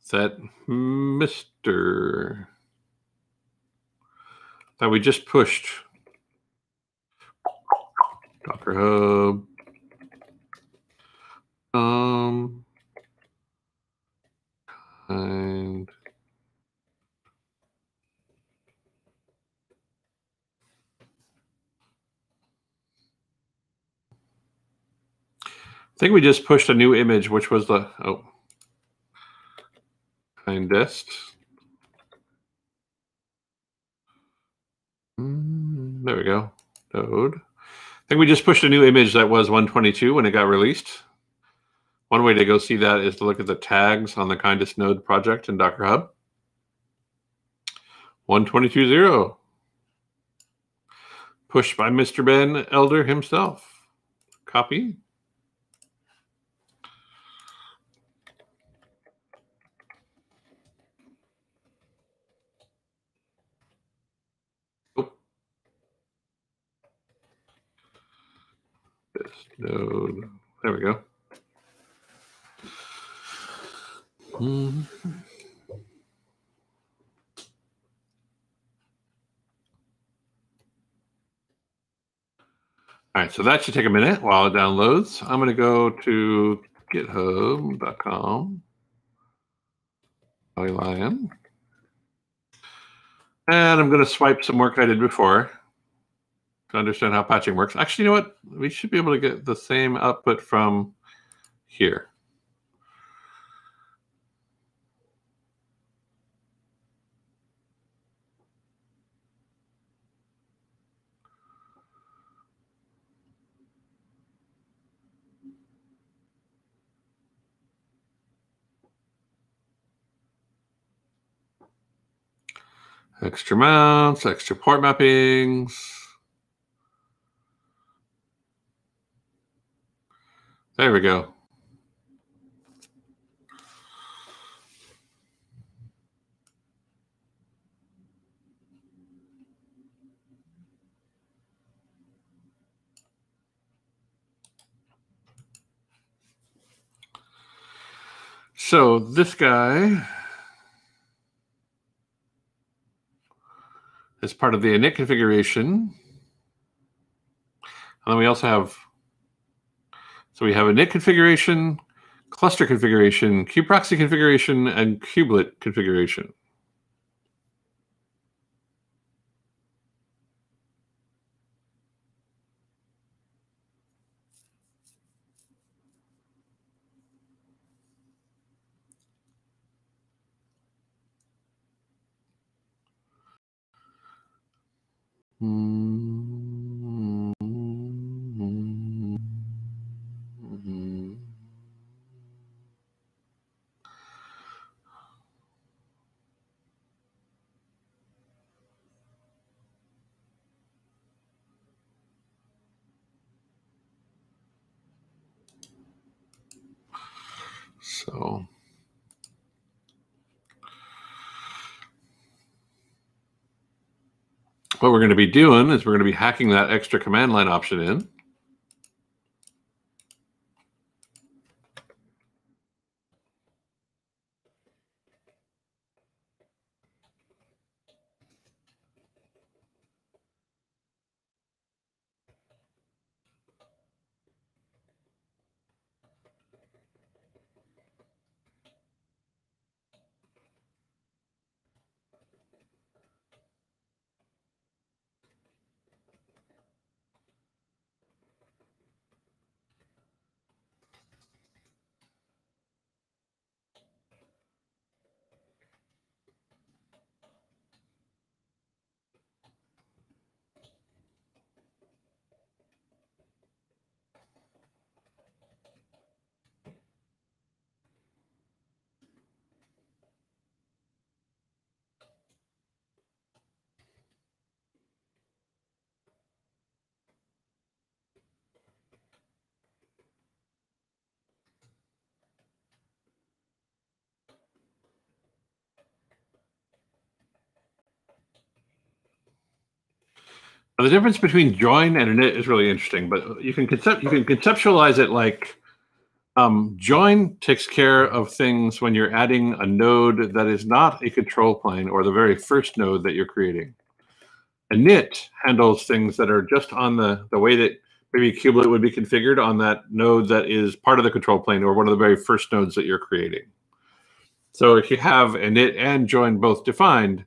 that Mr. that we just pushed Docker Hub um, and I think we just pushed a new image, which was the oh kindest. Mm, there we go. Node. I think we just pushed a new image that was 122 when it got released. One way to go see that is to look at the tags on the kindest node project in Docker Hub. 122.0. Pushed by Mr. Ben Elder himself. Copy. Node. There we go. Mm-hmm. All right, so that should take a minute while it downloads. I'm going to go to github.com. Lion. And I'm going to swipe some work I did before to understand how patching works. Actually, you know what? We should be able to get the same output from here. Extra mounts, extra port mappings. There we go. So this guy is part of the init configuration. And then we also have, so we have a init configuration, cluster configuration, kubeproxy configuration, and kubelet configuration. Going to be doing is we're going to be hacking that extra command line option in. The difference between join and init is really interesting, but you can concept you can conceptualize it like um, join takes care of things when you're adding a node that is not a control plane or the very first node that you're creating. Init handles things that are just on the, the way that maybe kubelet would be configured on that node that is part of the control plane or one of the very first nodes that you're creating. So if you have init and join both defined,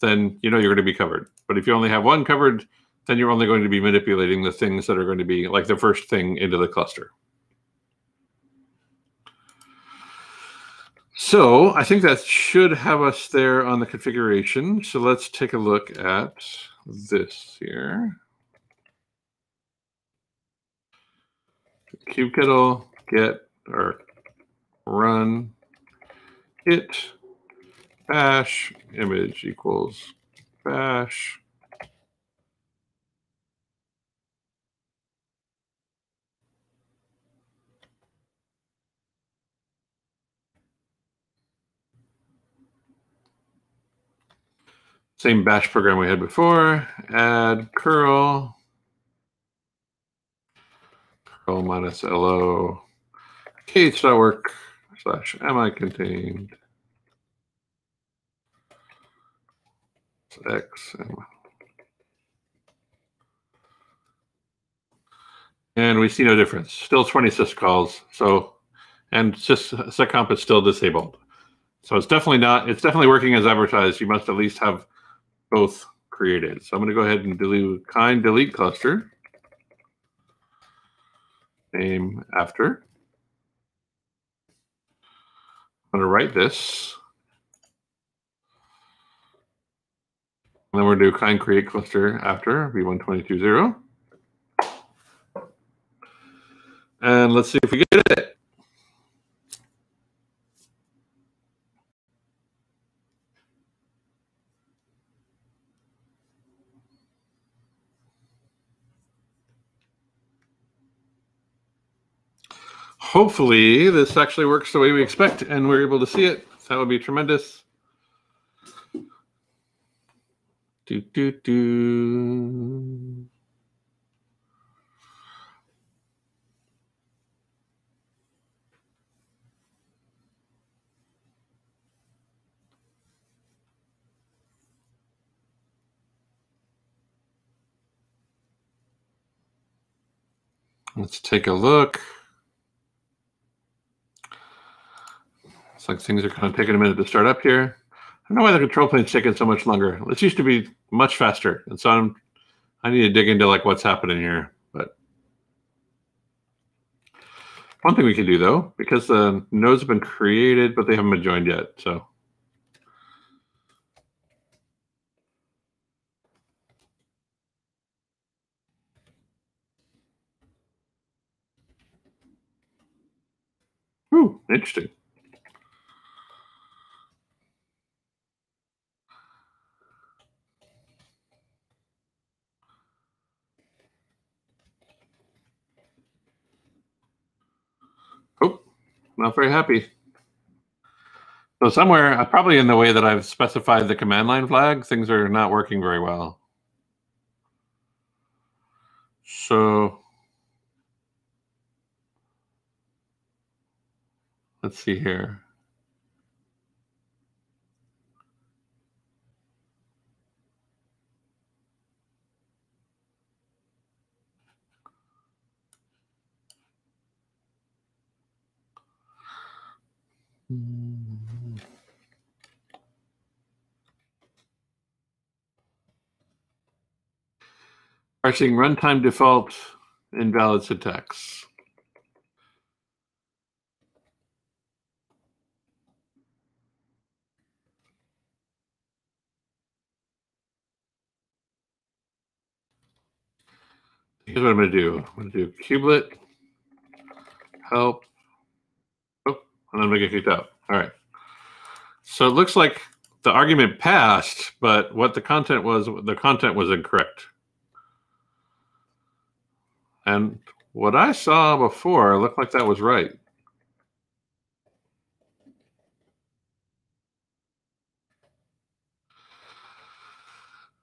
then you know you're going to be covered. But if you only have one covered, then you're only going to be manipulating the things that are going to be like the first thing into the cluster. So I think that should have us there on the configuration. So let's take a look at this here. kubectl get or run it bash image equals bash Same bash program we had before. Add curl. Curl minus lo. kh.work slash amicontained. x. And we see no difference. Still 20 syscalls. So, and sys, seccomp is still disabled. So it's definitely not, it's definitely working as advertised. You must at least have both created. So I'm going to go ahead and delete kind delete cluster. Name after. I'm going to write this. And then we're going to do kind create cluster after v1220. And let's see if we get it. Hopefully this actually works the way we expect and we're able to see it. That would be tremendous. Do, do, do. Let's take a look. It's like things are kind of taking a minute to start up here. I don't know why the control plane's taking so much longer. This used to be much faster. And so I'm, I need to dig into like what's happening here. But one thing we can do though, because the nodes have been created, but they haven't been joined yet. So Ooh, interesting. Oh, not very happy. So somewhere, uh, probably in the way that I've specified the command line flag, things are not working very well. So let's see here. Mm-hmm. Parsing runtime default invalid syntax. Here's what I'm going to do. I'm going to do kubelet help. And going to get kicked out. All right. So it looks like the argument passed, but what the content was, the content was incorrect. And what I saw before looked like that was right.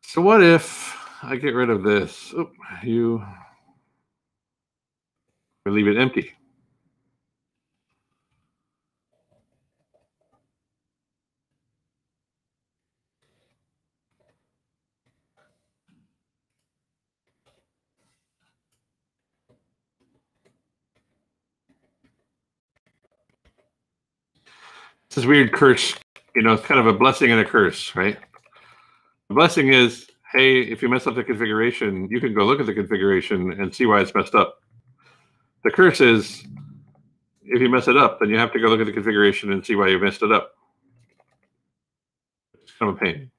So what if I get rid of this? Oh, you leave it empty. This weird curse. You know, it's kind of a blessing and a curse, right? The blessing is, hey, if you mess up the configuration, you can go look at the configuration and see why it's messed up. The curse is, if you mess it up, then you have to go look at the configuration and see why you messed it up. It's kind of a pain.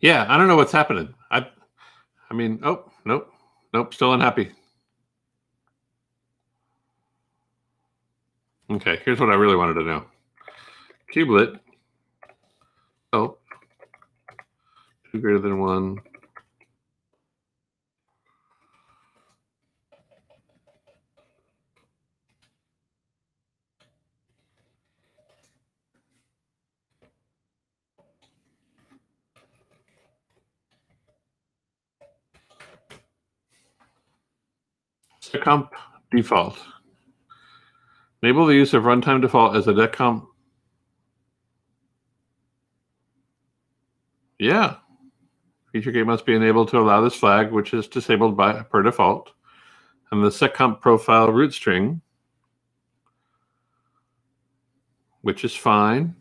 Yeah, I don't know what's happening. I, I mean, oh, nope, nope, still unhappy. Okay, here's what I really wanted to know. Kubelet, oh, two greater than one. Seccomp default. Enable the use of runtime default as a seccomp. Yeah. Feature gate must be enabled to allow this flag, which is disabled by per default. And the seccomp profile root string, which is fine.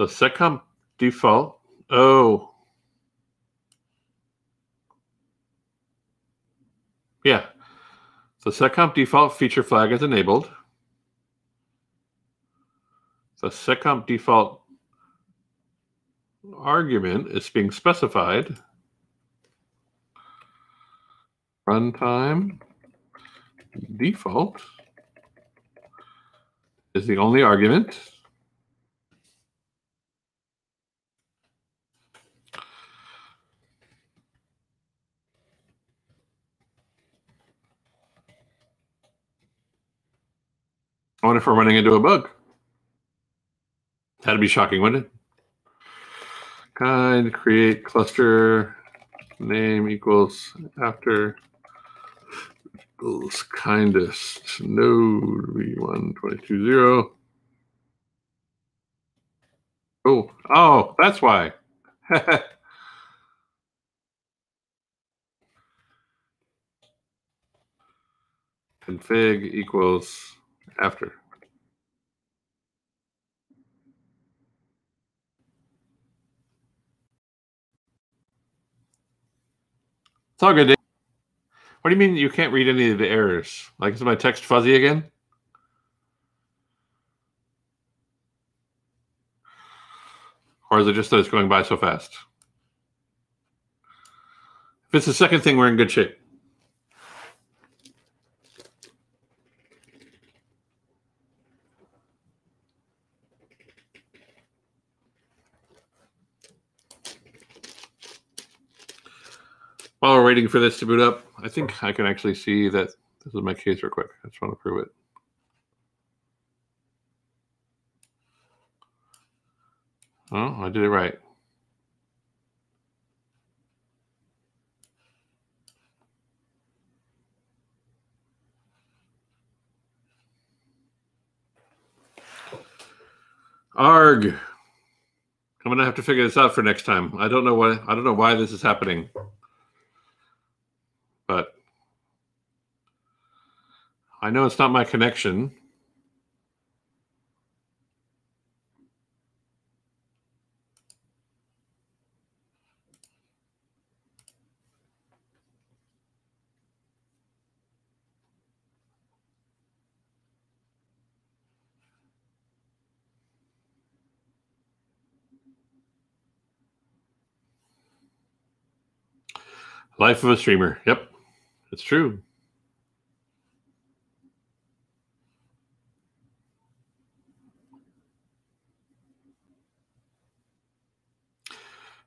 So seccomp default. Oh. Yeah. So seccomp default feature flag is enabled. The seccomp default argument is being specified. Runtime default is the only argument. I wonder if we're running into a bug. That'd be shocking, wouldn't it? Kind create cluster name equals after equals kindest node v1 220. Oh, oh, that's why. config equals after. It's all good. Dave. What do you mean you can't read any of the errors? Like, is my text fuzzy again? Or is it just that it's going by so fast? If it's the second thing, we're in good shape. While we're waiting for this to boot up, I think I can actually see that this is my case real quick. I just want to prove it. Oh, I did it right. Arg. I'm gonna have to figure this out for next time. I don't know why I don't know why this is happening. But I know it's not my connection. Life of a streamer. Yep, it's true.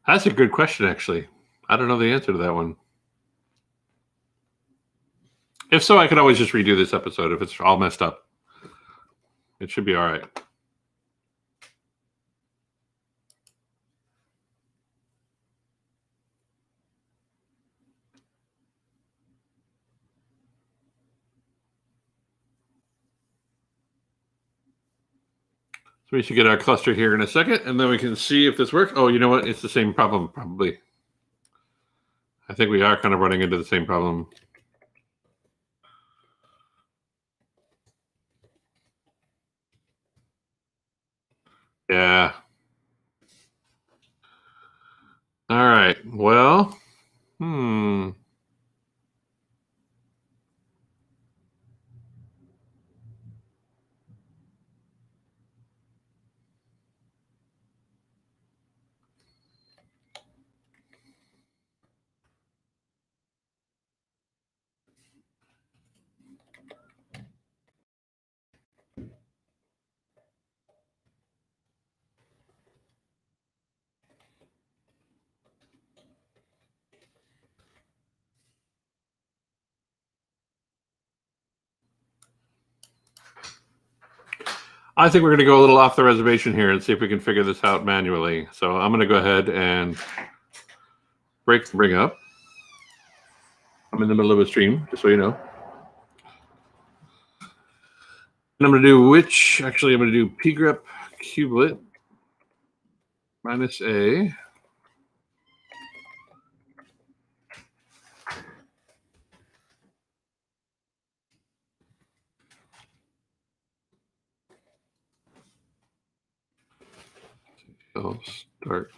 That's a good question, actually. I don't know the answer to that one. If so, I could always just redo this episode if it's all messed up. It should be all right. We should get our cluster here in a second, and then we can see if this works. Oh, you know what? It's the same problem, probably. I think we are kind of running into the same problem. Yeah. All right. Well, hmm. I think we're going to go a little off the reservation here and see if we can figure this out manually. So I'm going to go ahead and break bring up. I'm in the middle of a stream, just so you know. And I'm going to do which, actually, I'm going to do pgrep kubelet minus a. I'll start.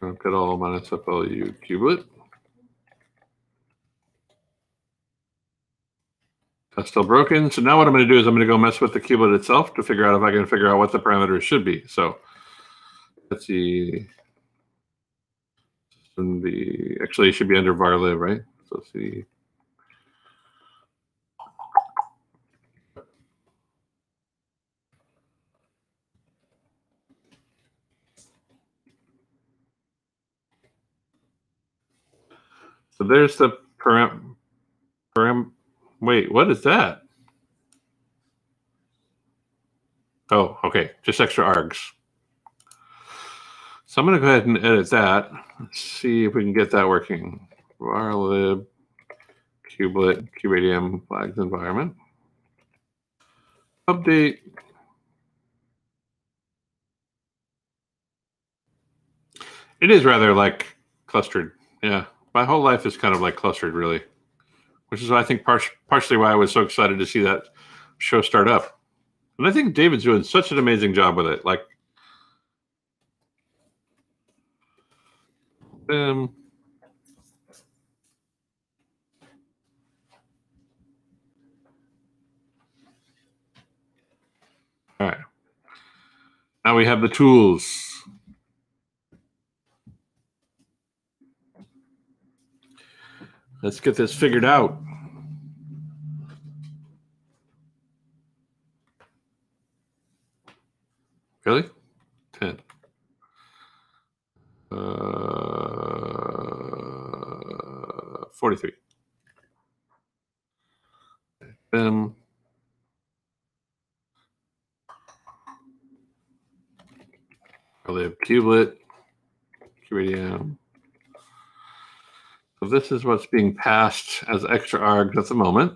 I've got all minus FLU kubelet. That's still broken. So now what I'm going to do is I'm going to go mess with the kubelet itself to figure out if I can figure out what the parameters should be. So let's see. The actually it should be under varlib, right? So let's see. So there's the param, param. Wait, what is that? Oh, okay, just extra args. So I'm going to go ahead and edit that. Let's see if we can get that working. varlib, kubelet, kubeadm, flags environment. Update. It is rather like clustered. Yeah my whole life is kind of like clustered, really, which is I think par- partially why I was so excited to see that show start up. And I think David's doing such an amazing job with it. Like, um, all right. Now we have the tools. Let's get this figured out. Really? 10. Uh, 43. Um, I live kubelet, kubeadm. So this is what's being passed as extra args at the moment.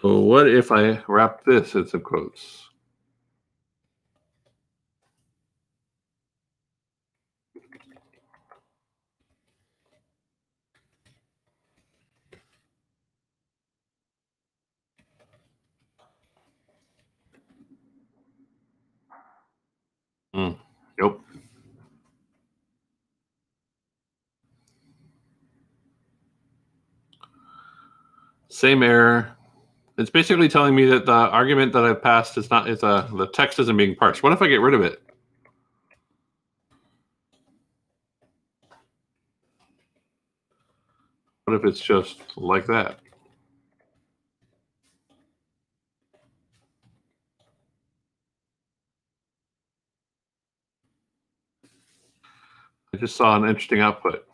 So what if I wrap this in some quotes? Mm. Yep. Same error. It's basically telling me that the argument that I've passed is not is a the text isn't being parsed. What if I get rid of it? What if it's just like that? I just saw an interesting output.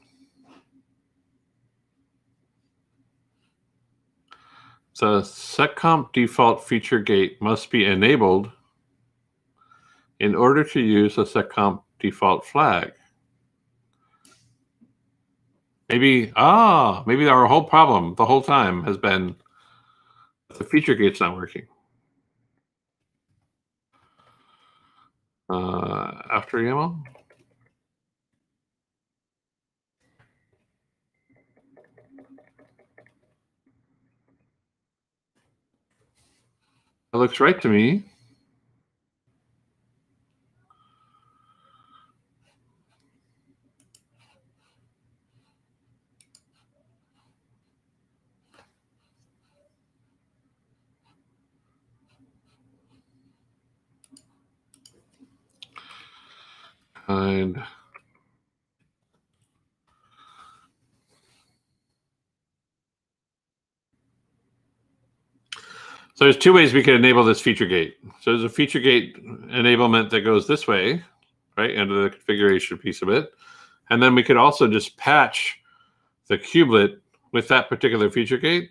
The seccomp default feature gate must be enabled in order to use a seccomp default flag. Maybe, ah, maybe our whole problem the whole time has been the feature gate's not working. Uh, after YAML. That looks right to me. And So there's two ways we can enable this feature gate. So there's a feature gate enablement that goes this way, right, into the configuration piece of it. And then we could also just patch the kubelet with that particular feature gate.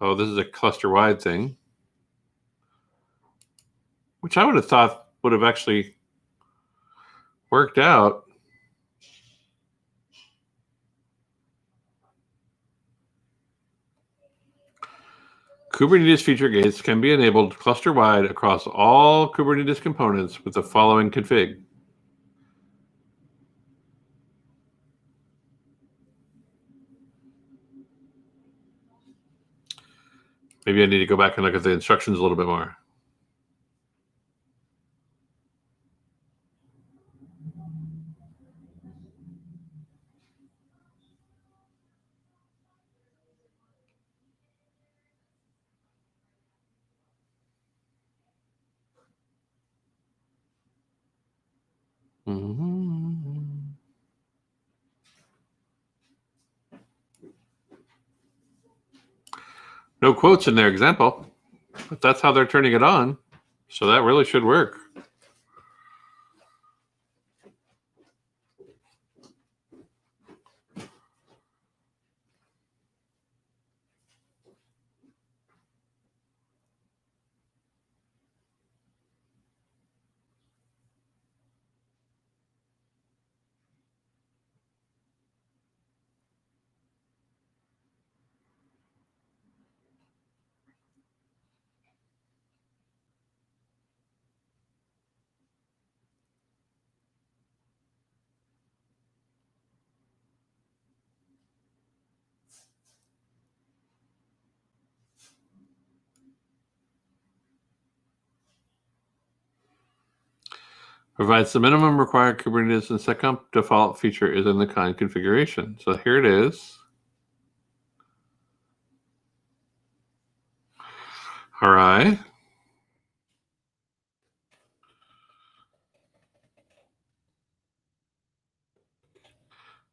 Oh, this is a cluster wide thing, which I would have thought would have actually worked out. Kubernetes feature gates can be enabled cluster wide across all Kubernetes components with the following config. Maybe I need to go back and look at the instructions a little bit more. Mhm. No quotes in their example, but that's how they're turning it on. So that really should work. Provides the minimum required Kubernetes and seccomp default feature is in the kind configuration. So here it is. All right.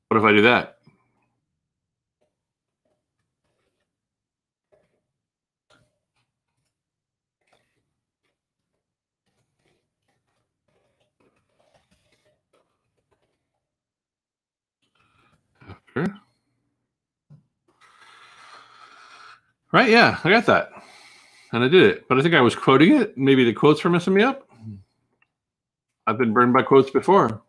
What if I do that? After. Right, yeah, I got that. And I did it. But I think I was quoting it. Maybe the quotes were messing me up. I've been burned by quotes before.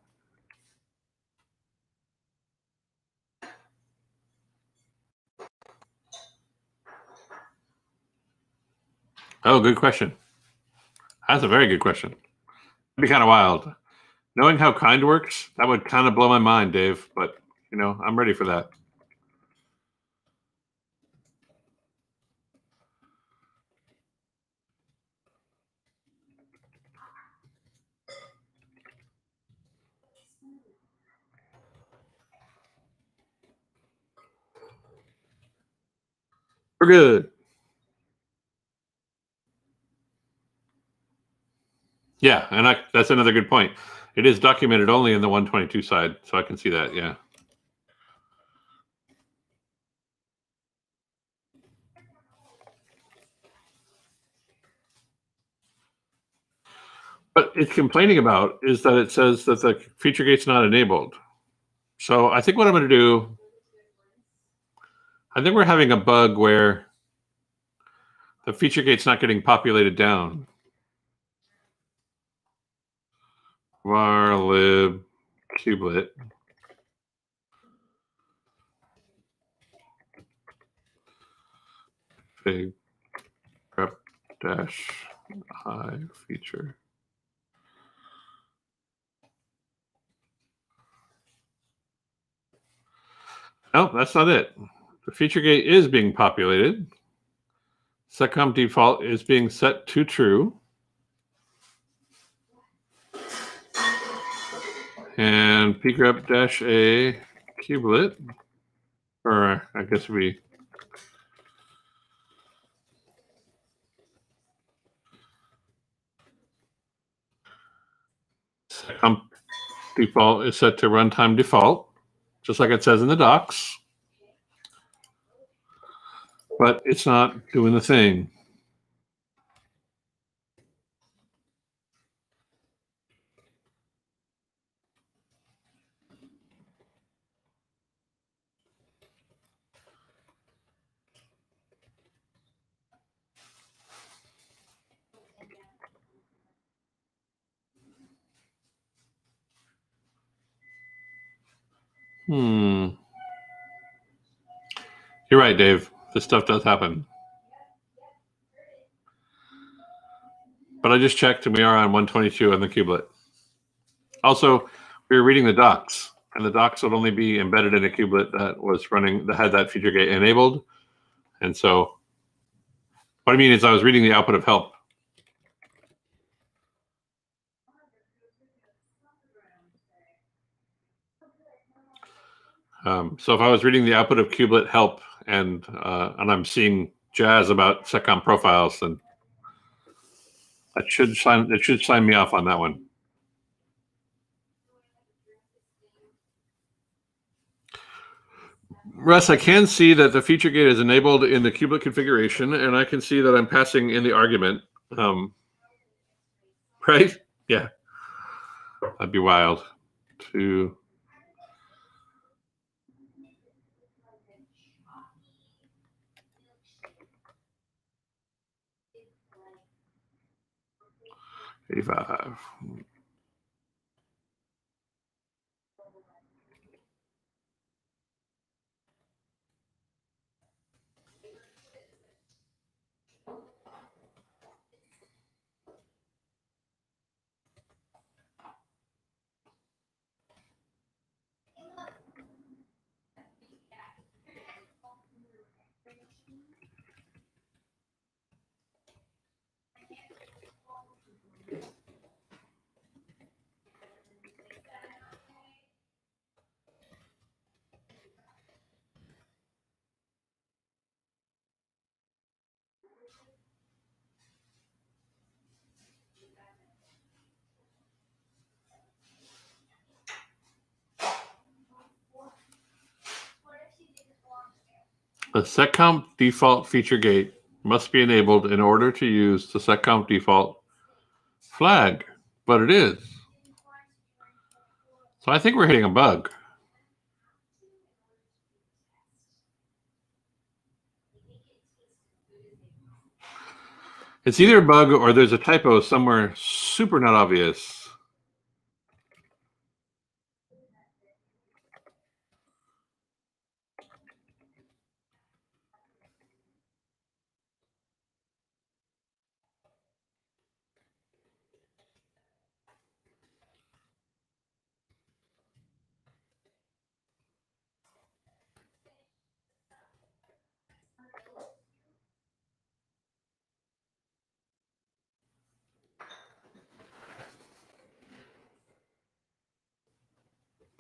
Oh, good question. That's a very good question. It'd be kind of wild. Knowing how kind works, that would kind of blow my mind, Dave. But you know, I'm ready for that. We're good. Yeah, and I, that's another good point. It is documented only in the 122 side, so I can see that. Yeah. What it's complaining about is that it says that the feature gate's not enabled. So I think what I'm going to do, I think we're having a bug where the feature gate's not getting populated down. var lib kubelet fig grep dash i feature. No, that's not it. The feature gate is being populated. Seccomp default is being set to true. And pgrep dash a kubelet, or I guess we seccomp default is set to runtime default just like it says in the docs. But it's not doing the thing. Hmm. You're right, Dave. This stuff does happen. But I just checked and we are on 122 on the kubelet. Also, we were reading the docs, and the docs would only be embedded in a kubelet that was running that had that feature gate enabled. And so what I mean is I was reading the output of help. Um, so if I was reading the output of kubelet help and uh, and I'm seeing jazz about seccomp profiles, then that should sign it should sign me off on that one. Russ, I can see that the feature gate is enabled in the kubelet configuration, and I can see that I'm passing in the argument. Um, right? Yeah. That'd be wild. Two. 85 The seccomp default feature gate must be enabled in order to use the seccomp default flag, but it is. So I think we're hitting a bug. It's either a bug or there's a typo somewhere super not obvious.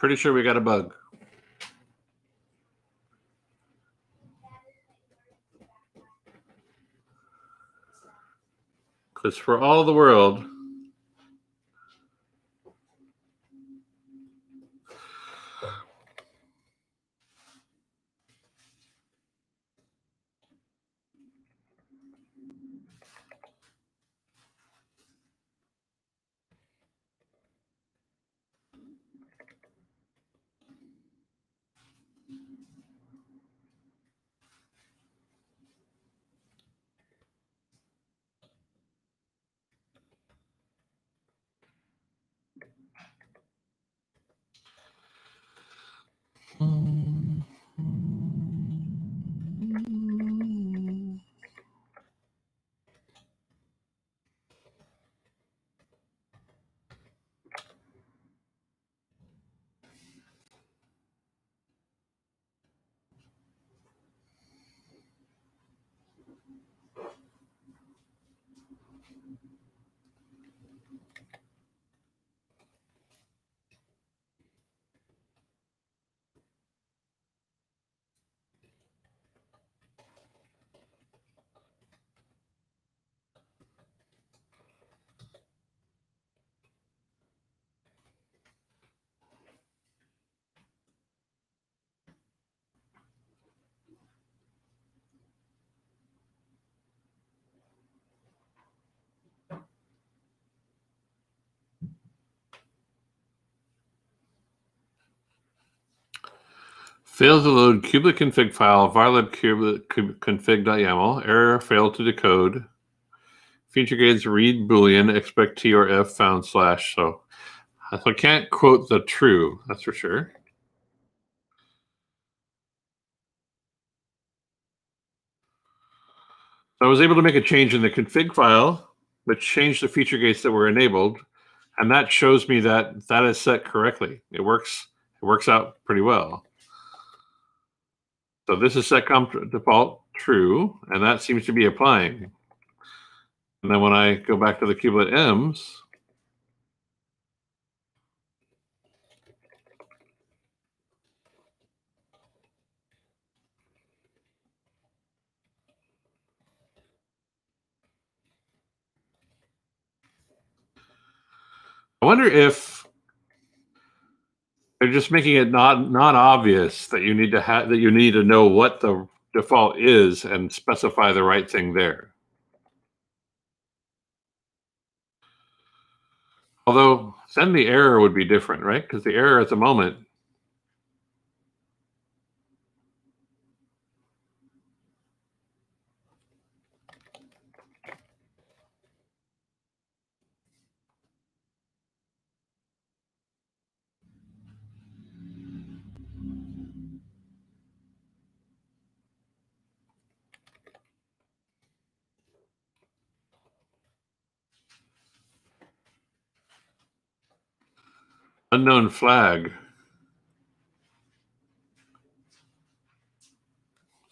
Pretty sure we got a bug. Because for all the world, Failed to load kubelet config file, varlib kubelet config.yaml, error failed to decode, feature gates read boolean, expect t or f found slash. So, uh, so I can't quote the true, that's for sure. So I was able to make a change in the config file that changed the feature gates that were enabled, and that shows me that that is set correctly. It works. It works out pretty well. So this is seccomp default true, and that seems to be applying. And then when I go back to the kubelet m's, I wonder if they're just making it not not obvious that you need to have that you need to know what the default is and specify the right thing there. Although then the error would be different, right? Because the error at the moment Unknown flag. Is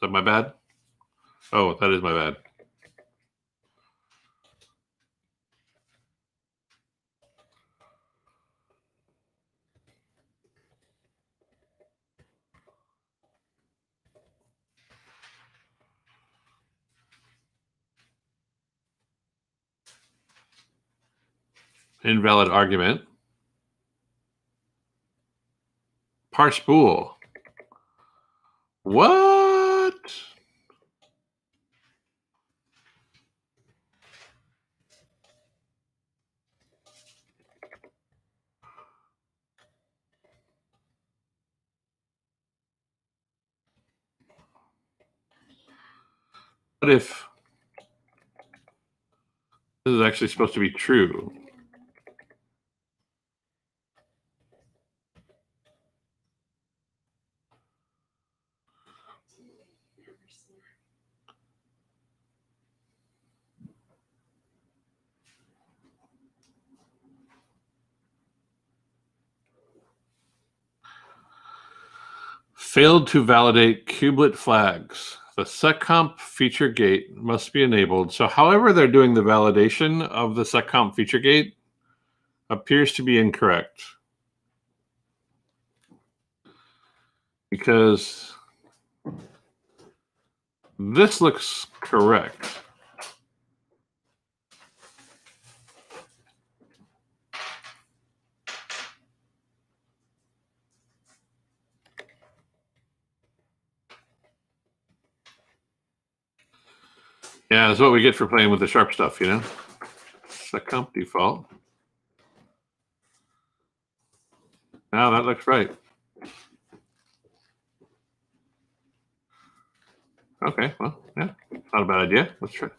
that my bad? Oh, that is my bad. Invalid argument. Parse bool. What? What if this is actually supposed to be true? Failed to validate kubelet flags. The seccomp feature gate must be enabled. So however they're doing the validation of the seccomp feature gate appears to be incorrect. Because this looks correct. Yeah, that's what we get for playing with the sharp stuff, you know? Seccomp default. Now that looks right. Okay, well, yeah, not a bad idea. Let's try.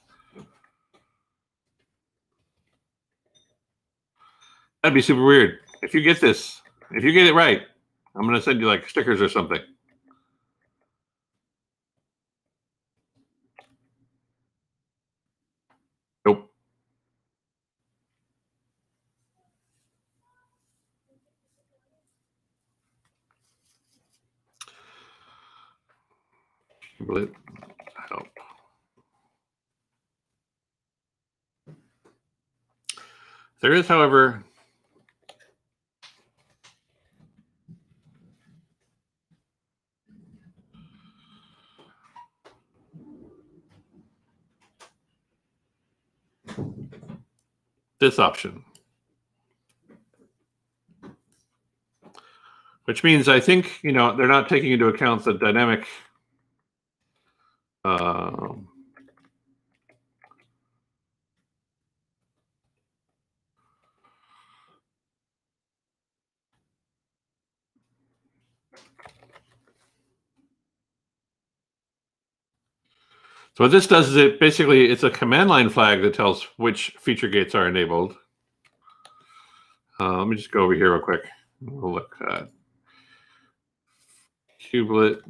That'd be super weird. If you get this, if you get it right, I'm going to send you like stickers or something. Nope. There is, however, this option. Which means I think, you know, they're not taking into account the dynamic um, So what this does is it basically it's a command line flag that tells which feature gates are enabled. Uh, let me just go over here real quick. We'll look at kubelet.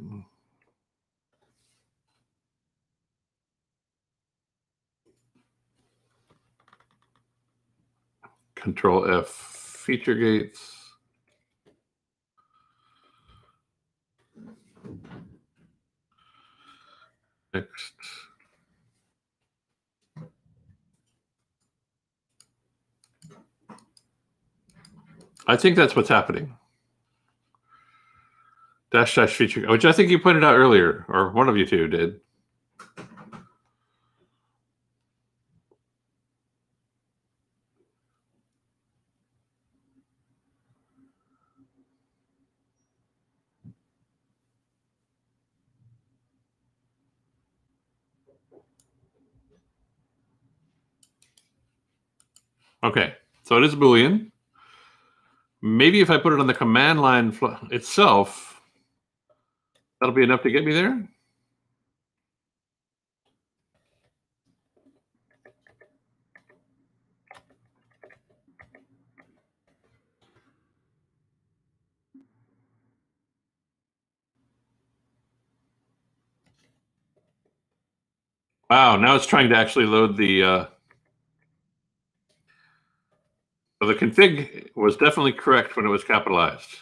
Control F feature gates. Next. I think that's what's happening. Dash dash feature, which I think you pointed out earlier, or one of you two did. Okay, so it is Boolean. Maybe if I put it on the command line itself, that'll be enough to get me there. Wow, now it's trying to actually load the uh, so the config was definitely correct when it was capitalized.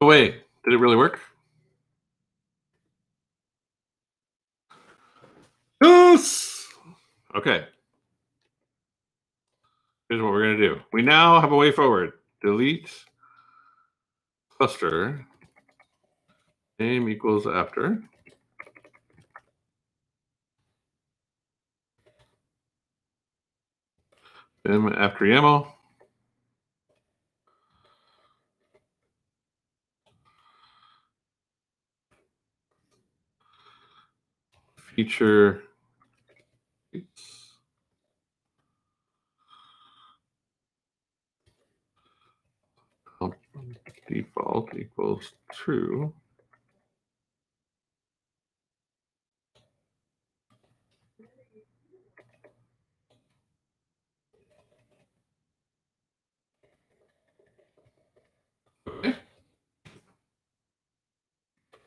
Oh, wait, did it really work? Yes! Okay. Here's what we're going to do. We now have a way forward. Delete cluster name equals after. Then after YAML. Feature default equals true.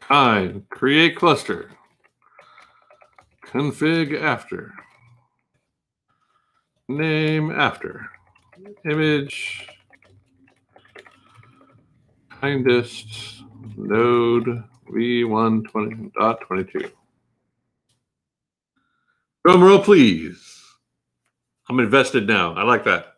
Kind, create cluster. Config after. Name after. Image kindest node v120.22. Drum roll, please. I'm invested now. I like that.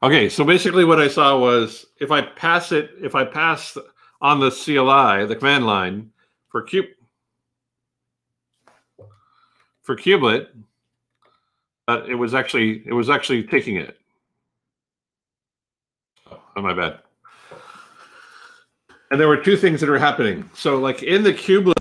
Okay, so basically what I saw was if I pass it, if I pass on the CLI, the command line for cube for kubelet, uh, it was actually it was actually taking it. Oh, my bad. And there were two things that were happening. So, like in the kubelet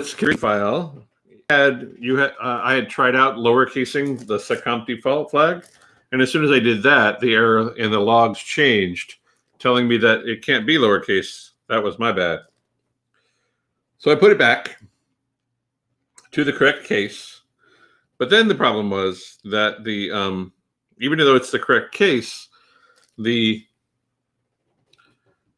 security file, had you had uh, I had tried out lowercasing the seccomp default flag, and as soon as I did that, the error in the logs changed, telling me that it can't be lowercase. That was my bad. So I put it back to the correct case but then the problem was that the um, even though it's the correct case, the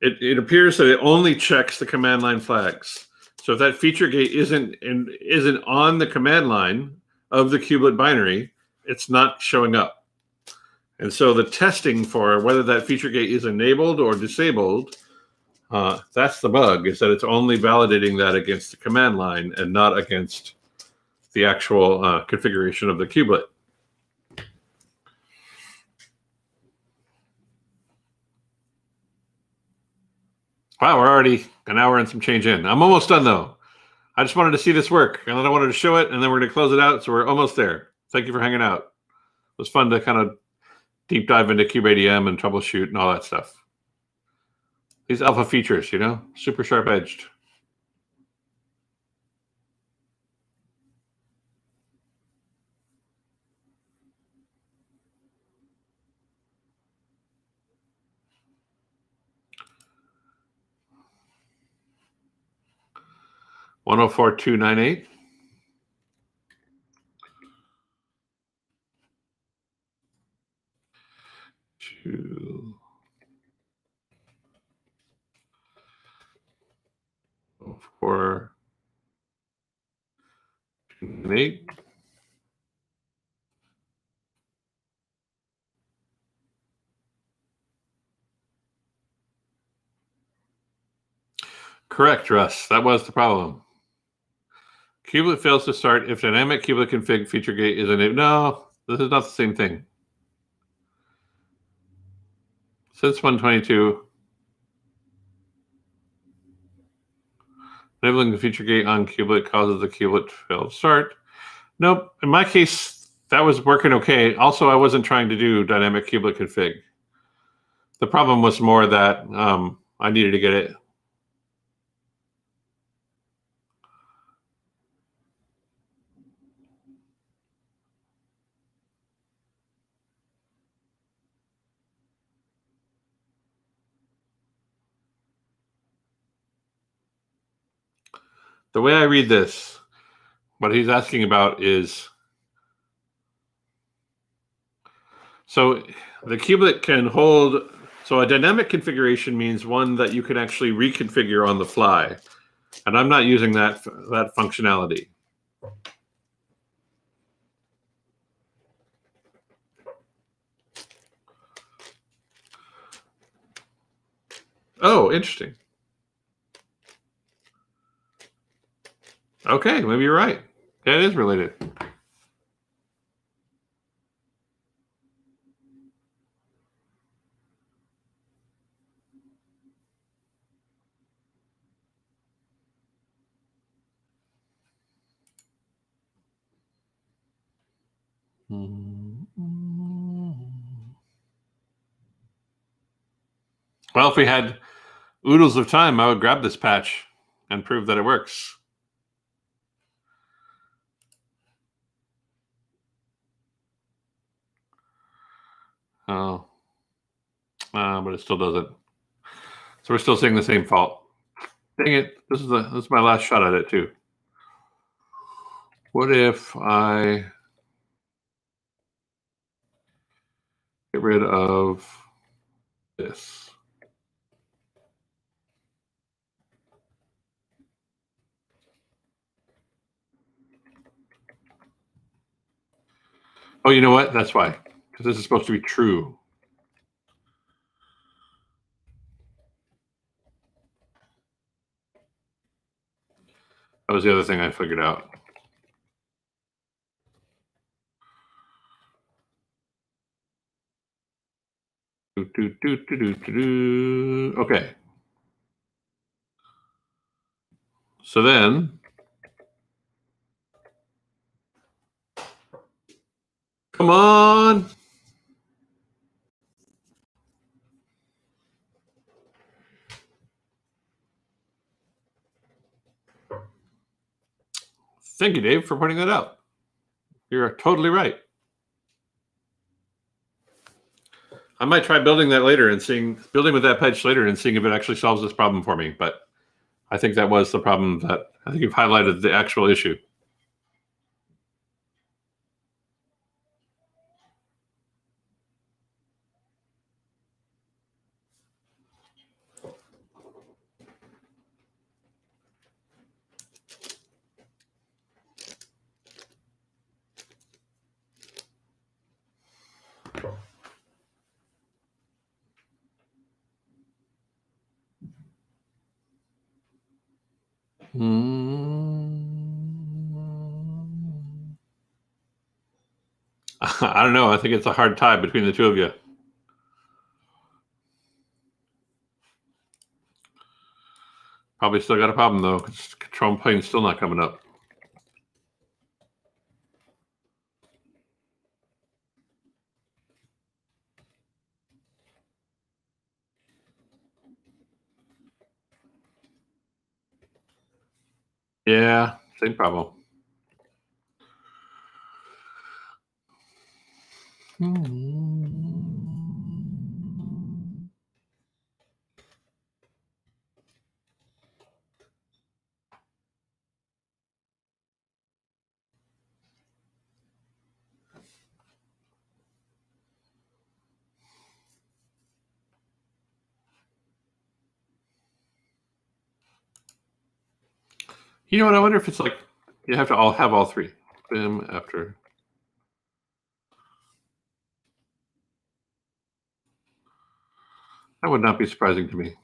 it, it appears that it only checks the command line flags. So if that feature gate isn't in, isn't on the command line of the kubelet binary, it's not showing up. And so the testing for whether that feature gate is enabled or disabled, uh, that's the bug, is that it's only validating that against the command line and not against the actual uh, configuration of the kubelet. Wow, we're already an hour and some change in. I'm almost done though. I just wanted to see this work and then I wanted to show it and then we're going to close it out. So we're almost there. Thank you for hanging out. It was fun to kind of deep dive into kubeadm and troubleshoot and all that stuff. These alpha features, you know, super sharp edged. 104298. Two. Oh Correct, Russ. That was the problem. Kubelet fails to start if dynamic kubelet config feature gate is enabled. No, this is not the same thing. Since 122, enabling the feature gate on kubelet causes the kubelet to fail to start. Nope. In my case, that was working okay. Also, I wasn't trying to do dynamic kubelet config. The problem was more that um, I needed to get it the way I read this, what he's asking about is so the kubelet can hold. So a dynamic configuration means one that you can actually reconfigure on the fly, and I'm not using that that functionality. Oh, interesting. Okay, maybe you're right. That is related. Well, if we had oodles of time, I would grab this patch and prove that it works. Oh, uh, but it still doesn't. So we're still seeing the same fault. Dang it! This is the this is my last shot at it too. What if I get rid of this? Oh, you know what? That's why because this is supposed to be true. That was the other thing I figured out. Do, do, do. Okay. So then Come on. Thank you, Dave, for pointing that out. You're totally right. I might try building that later and seeing building with that patch later and seeing if it actually solves this problem for me. But I think that was the problem that I think you've highlighted the actual issue. I don't I think it's a hard tie between the two of you. Probably still got a problem though. Control plane's still not coming up. Yeah, same problem. You know what? I wonder if it's like you have to all have all three. Vim after That would not be surprising to me.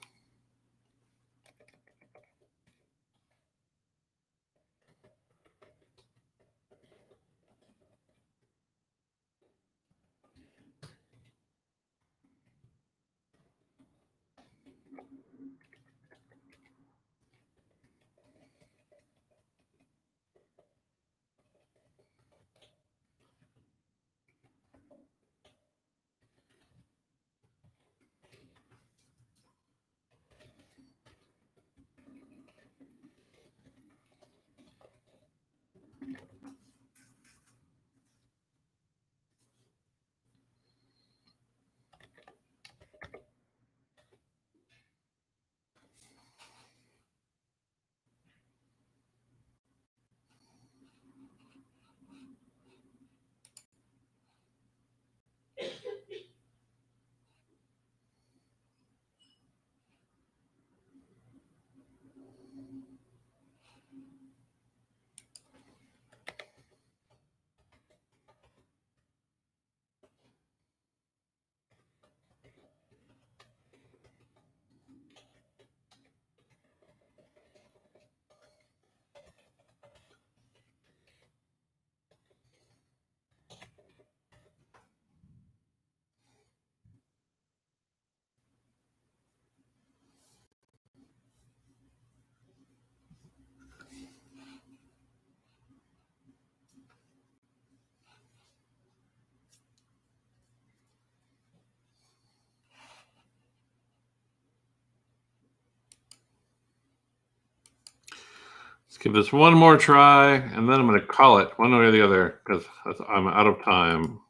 Let's give this one more try, and then I'm going to call it one way or the other because I'm out of time.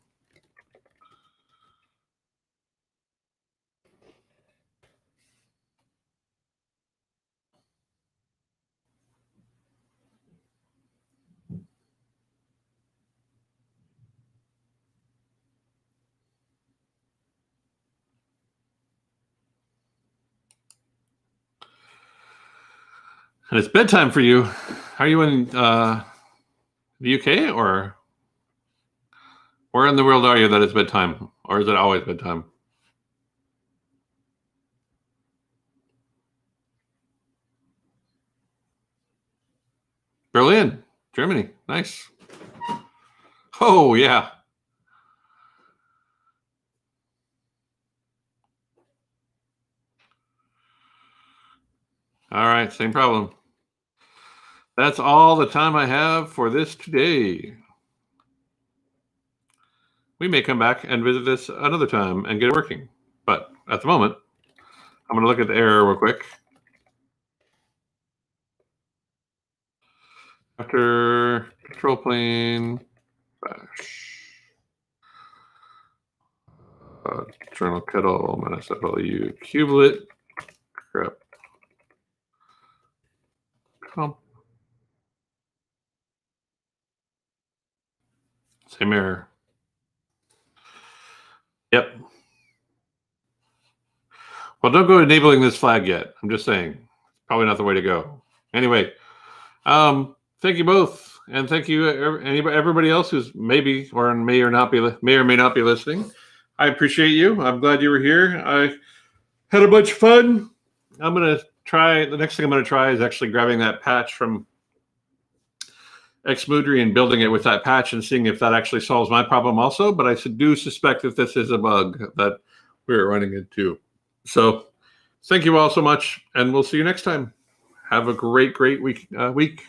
And it's bedtime for you. Are you in uh, the UK or where in the world are you that it's bedtime? Or is it always bedtime? Berlin, Germany. Nice. Oh, yeah. All right, same problem. That's all the time I have for this today. We may come back and visit this another time and get it working. But at the moment, I'm going to look at the error real quick. After control plane, bash. Uh, kettle, minus FLU kubelet, grep comp Same error. Yep. Well, don't go enabling this flag yet. I'm just saying. Probably not the way to go. Anyway, um, thank you both, and thank you anybody, everybody else who's maybe or may or not be may or may not be listening. I appreciate you. I'm glad you were here. I had a bunch of fun. I'm gonna try. The next thing I'm gonna try is actually grabbing that patch from Xmoodry and building it with that patch and seeing if that actually solves my problem also. But I do suspect that this is a bug that we're running into. So thank you all so much, and we'll see you next time. Have a great, great week. Uh, week.